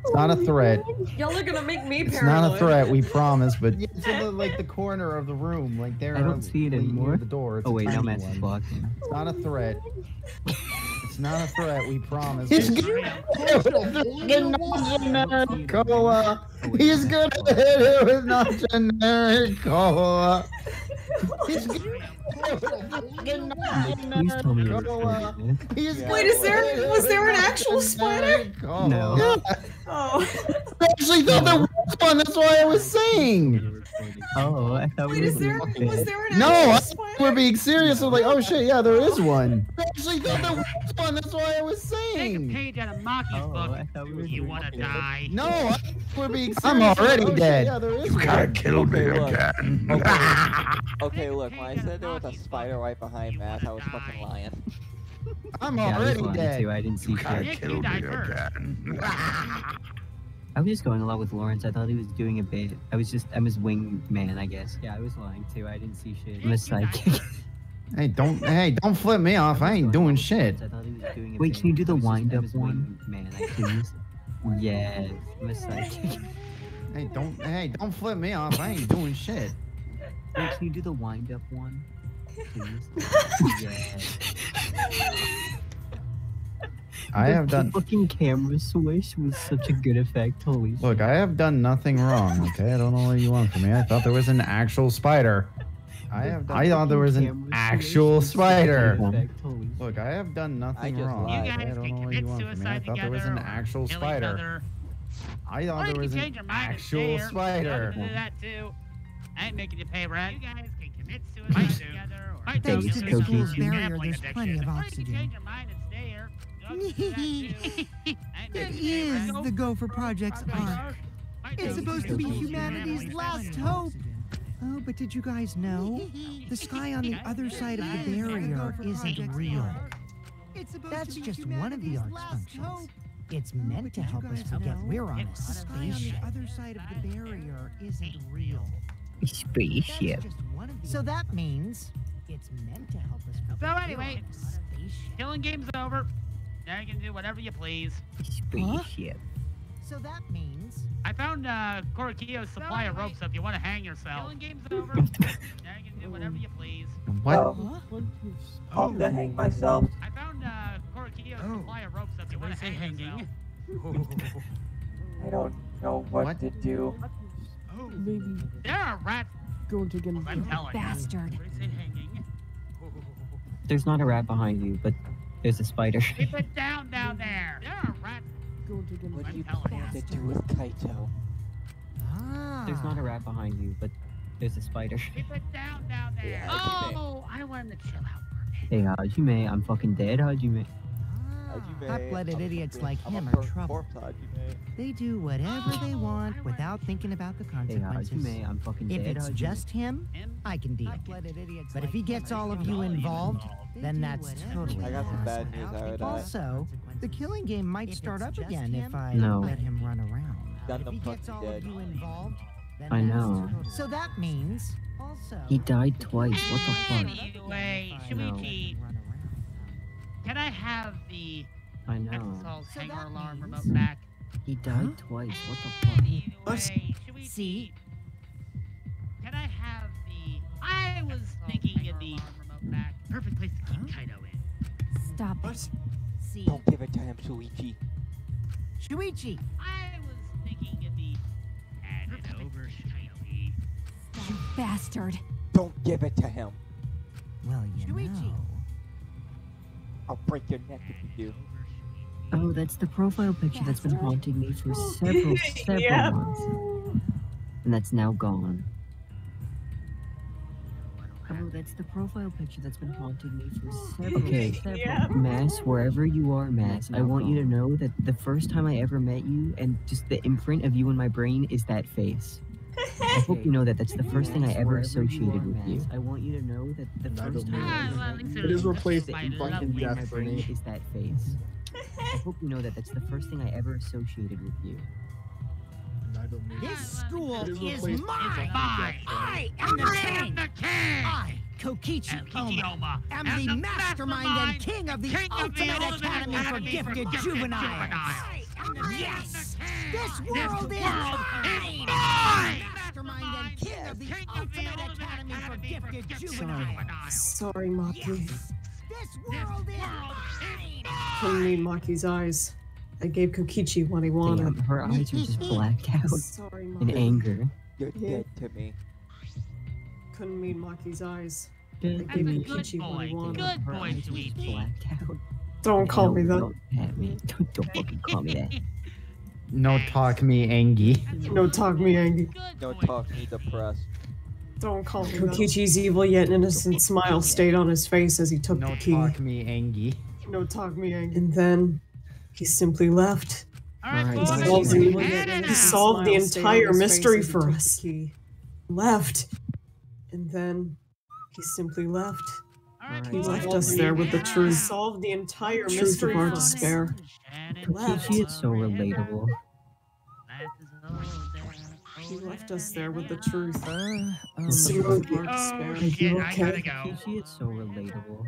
It's not a oh, threat. Y'all are gonna make me It's not a threat, we promise. But yeah, it's in the like the corner of the room, like there. I don't see it anymore. The door. It's Oh wait, now tiny Matt's blocking. It's not a threat. It's not a threat, we promise. He's He's generic cola. He's gonna hit it with not generic cola. He's Please tell me you're recording this. He's Wait, is there was there an actual spider? No. Oh. I actually thought there was one. That's why I was saying. Oh, I thought Wait, we is there was there an No, actual I spider? we're being serious. I'm like, oh shit, yeah, there is one. I actually thought there was one. That's why I was Take a saying. page out of Maki's Oh, book. I thought we were You doing wanna it. die? No, I, we're being serious. I'm already Oh, shit, dead. Yeah, there is You one. gotta kill me Okay, look. again. Okay, okay, look, when I said there was a spider right behind Matt, I was fucking lying. I'm Yeah, I was already lying dead. too. I didn't see You gotta shit. Nick, you kill me died first. again. I was just going along with Lawrence. I thought he was doing a bit. I was just, I'm his wingman, I guess. Yeah, I was lying too. I didn't see shit. I'm a psychic. Hey, don't hey, don't flip me off. I ain't doing shit. I thought he was doing a Wait, can you do the wind up one? Man, I please. Yes, I'm a psychic. Hey, don't hey, don't flip me off. I ain't doing shit. Wait, can you do the wind up one? Please. yes. I have The done fucking camera swish was such a good effect. Holy shit. Look, I have done nothing wrong, okay? I don't know what you want from me. I thought there was an actual spider. I have done, I thought there was an actual spider. Look, I have done nothing just wrong. You okay? guys I don't can know what you commit want from me. I suicide thought there was an actual spider. I thought there was an change your mind and actual spider. You do that too. I ain't making you pay rent. You guys can commit suicide together Thanks, together. Kokichi. Gambling barrier, there's plenty of Or you can oxygen. It is the Gofer Project's ark. It's supposed to be humanity's last hope. Oh, but did you guys know? The sky on the other side of the barrier isn't real. That's just one of the ark's functions. It's meant to help us forget we're on a spaceship. The other side of the barrier isn't real. Spaceship. So that means it's meant to help us forget So we're anyway, on a spaceship. killing game's over. Now you can do whatever you please. Spaceship. So that means I found uh, Korekiyo's supply of ropes, so if you want to hang yourself. Killing game's over. now you can do whatever you please. What? Oh, to hang myself. I found uh, Korekiyo's supply of ropes, so if you want to hang hanging. I don't know what, to do. Oh. Maybe. There are rats. Going to get I'm telling Bastard. you. What do you say hanging? There's not a rat behind you, but there's a spider. Keep it down down there. There are rats. Going to get What do you plan to do with Kaito? Ah. There's not a rat behind you, but there's a spider. Keep it down down there. Yeah, Hajime. oh, I wanted to chill out. Hey, Hajime, I'm fucking dead, Hajime. Hajime, Hot-blooded idiots like him are trouble. They do whatever they want without thinking about the Hey, consequences. Hajime, I'm fucking If dead, it's Hajime. just him, I can deal. But if he gets all of you involved, then that's totally I got some bad awesome. news, Iodine. Also, the killing game might start up again if I No. let him run around. Got If them he gets all dead. of you involved, I know. totally- So that means also He died twice, what the fuck? Anyway, Shuichi, can I have the I know. Exisal's hangar alarm remote back? He died twice, what the fuck? Anyway, Shuichi, See, can I have the? I was thinking of the remote back. Perfect place to keep Kaito in. Stop it. see, Don't give it to him, Shuichi. Shuichi, I was thinking of the. Hand it over, Kaito. You bastard. Don't give it to him. well, you Shuichi. know. I'll break your neck if you do. Oh, that's the profile picture that's been haunting me for oh. several, several Yeah. months. And that's now gone. Oh, that's the profile picture that's been haunting me for several, Okay. several Yeah. Mass, wherever you are, Mass, I want you to know that the first time I ever met you and just the imprint of you in my brain is that face. I hope you know that that's the first thing I ever associated with you. I want you to know that the first time I ever well, at met least you, it is the replaced imprint in of fucking you in my death for me. is that face. I hope you know that that's the first thing I ever associated with you. I don't need This school It is is replaced- mine. Mine. I am the king. am the king. I, Kokichi And Oma, Kokichi Oma am am the the mastermind and king of the king of the Ultimate Ultimate Academy for Academy for Gifted Gifted Juveniles. Juveniles. Yes, this This world is world mine. is mine. Mastermind and king of the King of the Ultimate Academy for Gifted Juveniles. Sorry, Maki. This world is mine. Couldn't read Maki's eyes. I gave Kokichi what he wanted. Damn, her eyes are just blacked out Sorry, in Maki. anger. You're Yeah. dead to me. Couldn't read Maki's eyes. Good I gave a boy. good Kokichi what he boy. wanted. Good Her boy, eyes are just Luigi. blacked out. Don't call me that. Don't pat me. Don't, don't fucking call me that. No talk me Angie. No talk me, Angie. No talk me depressed. Don't call me that. Evil yet innocent smile stayed on his face as he took No the key. talk me Angie. No talk me, Angie. And then he simply left. Alright, He bye. solved, the, he solved the entire mystery for us. He left. And then he simply left. He left us there with the truth. Solved the entire mystery of our despair. Kokichi is so relatable. He left us there with the truth. Oh, Smooth our Oh, shit, You I gotta okay? go. Kokichi is so relatable.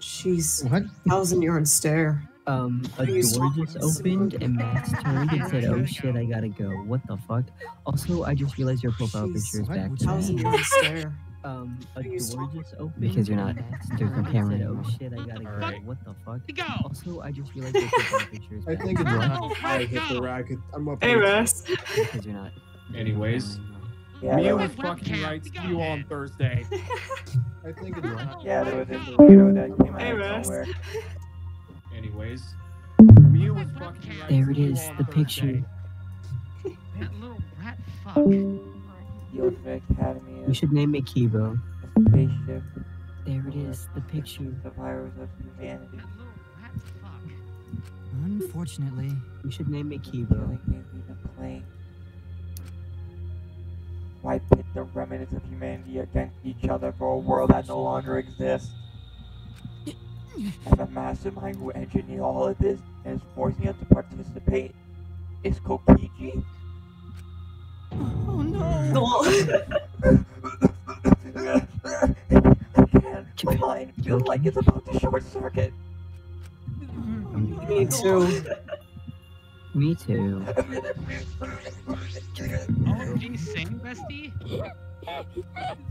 She's What? thousand yard stare. Um, a door just opened and Max turned and said, "Oh shit, I gotta go." What the fuck? Also, I just realized your profile picture is back to Thousand me. yard stare. Um, a door just opened because you're not. There's no camera. Oh shit, I gotta go. What the fuck? Go. Also, I just realized your profile picture is I back think to it's me right. I hit the racket. I'm up. Hey, late. Max. because you're not. Anyways. Yeah, Mia there was was, fucking right. See you on Thursday. I think it's right. yeah, there was a tornado that came Hey, out of Max. Nowhere. Anyways. Mia was fucking right. There it See you is, on the picture. That little rat fuck. The Academy We should name it Kibo. spaceship. There it is, the picture. Survivors of humanity. That little rat fuck. Unfortunately. We should name it Kibo. Killing game we've been playing. Why pit the remnants of humanity against each other for a world that no longer exists? And the mastermind who engineered all of this and is forcing us to participate is Kokichi. Oh no. I can't. My mind feels like it's about to short circuit. Me too. Me too. Oh, geez, same bestie?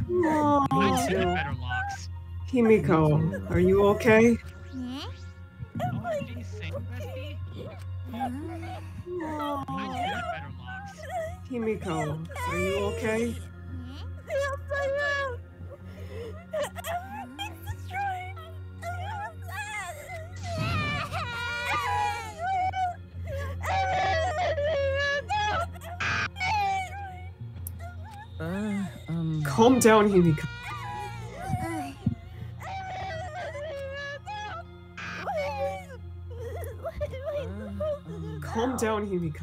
No. I'd see the better locks. Himiko, are you okay? Oh, geez, same bestie? I'd see the better locks. Himiko, are you okay? Yes, I am. Uh, um. Calm down, Himiko. Calm down, Himiko.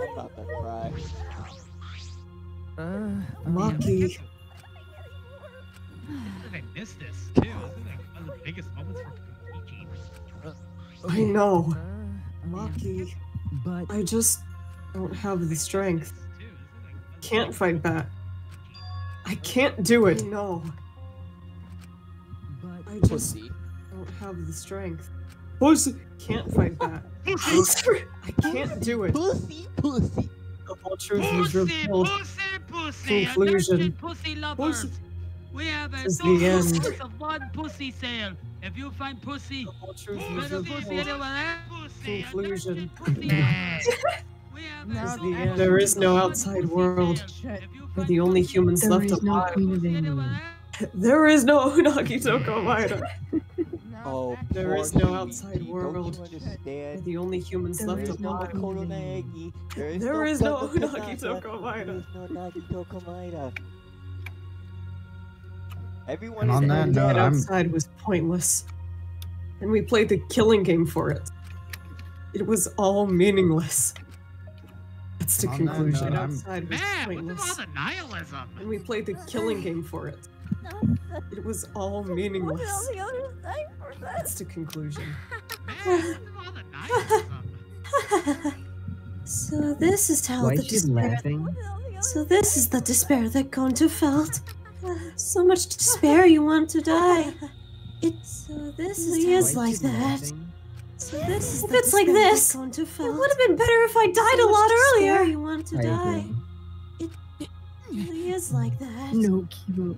I'm about to cry. Uh, Maki. I missed this, too. This is like one of the biggest moments for Kokichi. I know. Maki. But I just don't have the strength. Can't fight back. I can't do it. No. I just Pussy. don't have the strength. Pussy can't fight back. I can't do it. Pussy, pussy. The whole truth was Pussy, revealed. pussy, pussy. Conclusion. Pussy lovers. Pussy. We have a This is two the end. of one pussy sale. If you find pussy, truth was better pussy revealed. anyone else. Conclusion. Pussy. This the end. There is no outside world. We're the only humans There left is no alive. Queen of England. There is no Unagi Toko Maida. Oh, There poor is no outside Don't world. We're the only humans There left is no alive. Makoto Naegi. There is There no is no Unagi Tanaka. Toko Maida. There is no Tokomaida. Everyone And on that note, That I'm outside was pointless. And we played the killing game for it. It was all meaningless. That's the On that conclusion. note, I'm- outside was Man, what's with pointless. all the nihilism? And we played the killing game for it. It was all meaningless. on the other side for that. That's the conclusion. Man, what's with all the nihilism? So this is how Why the is despair. laughing? So this is the despair that Gonta felt. So much despair you want to die. It's so this is Why is is like that. laughing? So this is if it's like this, it would have been better if I died a lot earlier. You want to I die. agree. It really is like that. No, Kibo.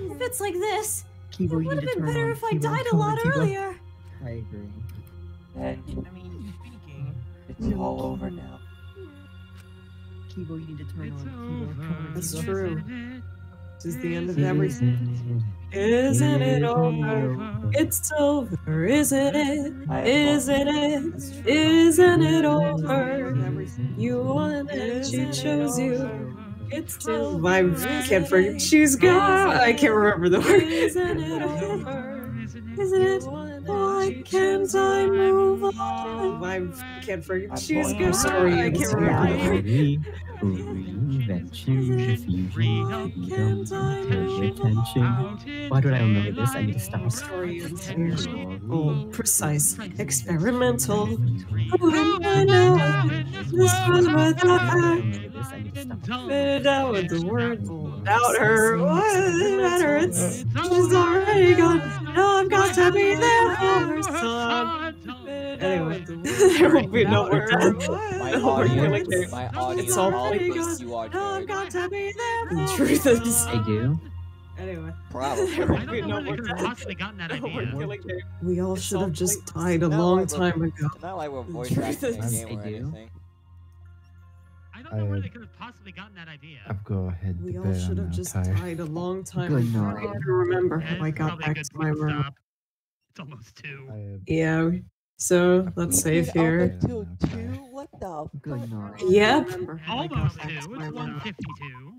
If it's like this, Kibo, it you would need have to been turn better on. if I Kibo, died a come on, lot Kibo. earlier. I agree. And I mean, speaking. it's all over now. Kibo, you need to turn It's on. Kibo, come on, That's true. This is the end of everything. Isn't it over? It's over, isn't it? I have Isn't it? Isn't it over? You wanted it, she chose you. It's still. I can't forget. She's gone. I can't remember the word. Isn't it over? Isn't it? Why can't I move on? I can't forget. She's I'm gone. sorry, I can't remember the word. Why don't I remember this? I need to stop. Story Oh, precise, experimental. I? This was without her. With the word without her. What does it matter? It's she's already gone. Now I've got to be there for her son. Anyway, there will be no more time. My No, we're gonna audience, get- my audience It's all all pretty you are Now I've dead. got to be there. The truth is, I do. anyway, Probably. I don't know no where they could have possibly gotten that idea. killing. We all should have just died a long time ago. It's not like we're voice Truth acting a is- game or I do. anything. I don't know where they could have possibly gotten that idea. I'll go ahead We all should have just tired. died a long time Good ago. night. I don't remember Yeah, how I got back to my room. stop. It's almost two. Yeah. So let's save oh, here. up until two? What the fuck? Yep. Almost two. It's 152.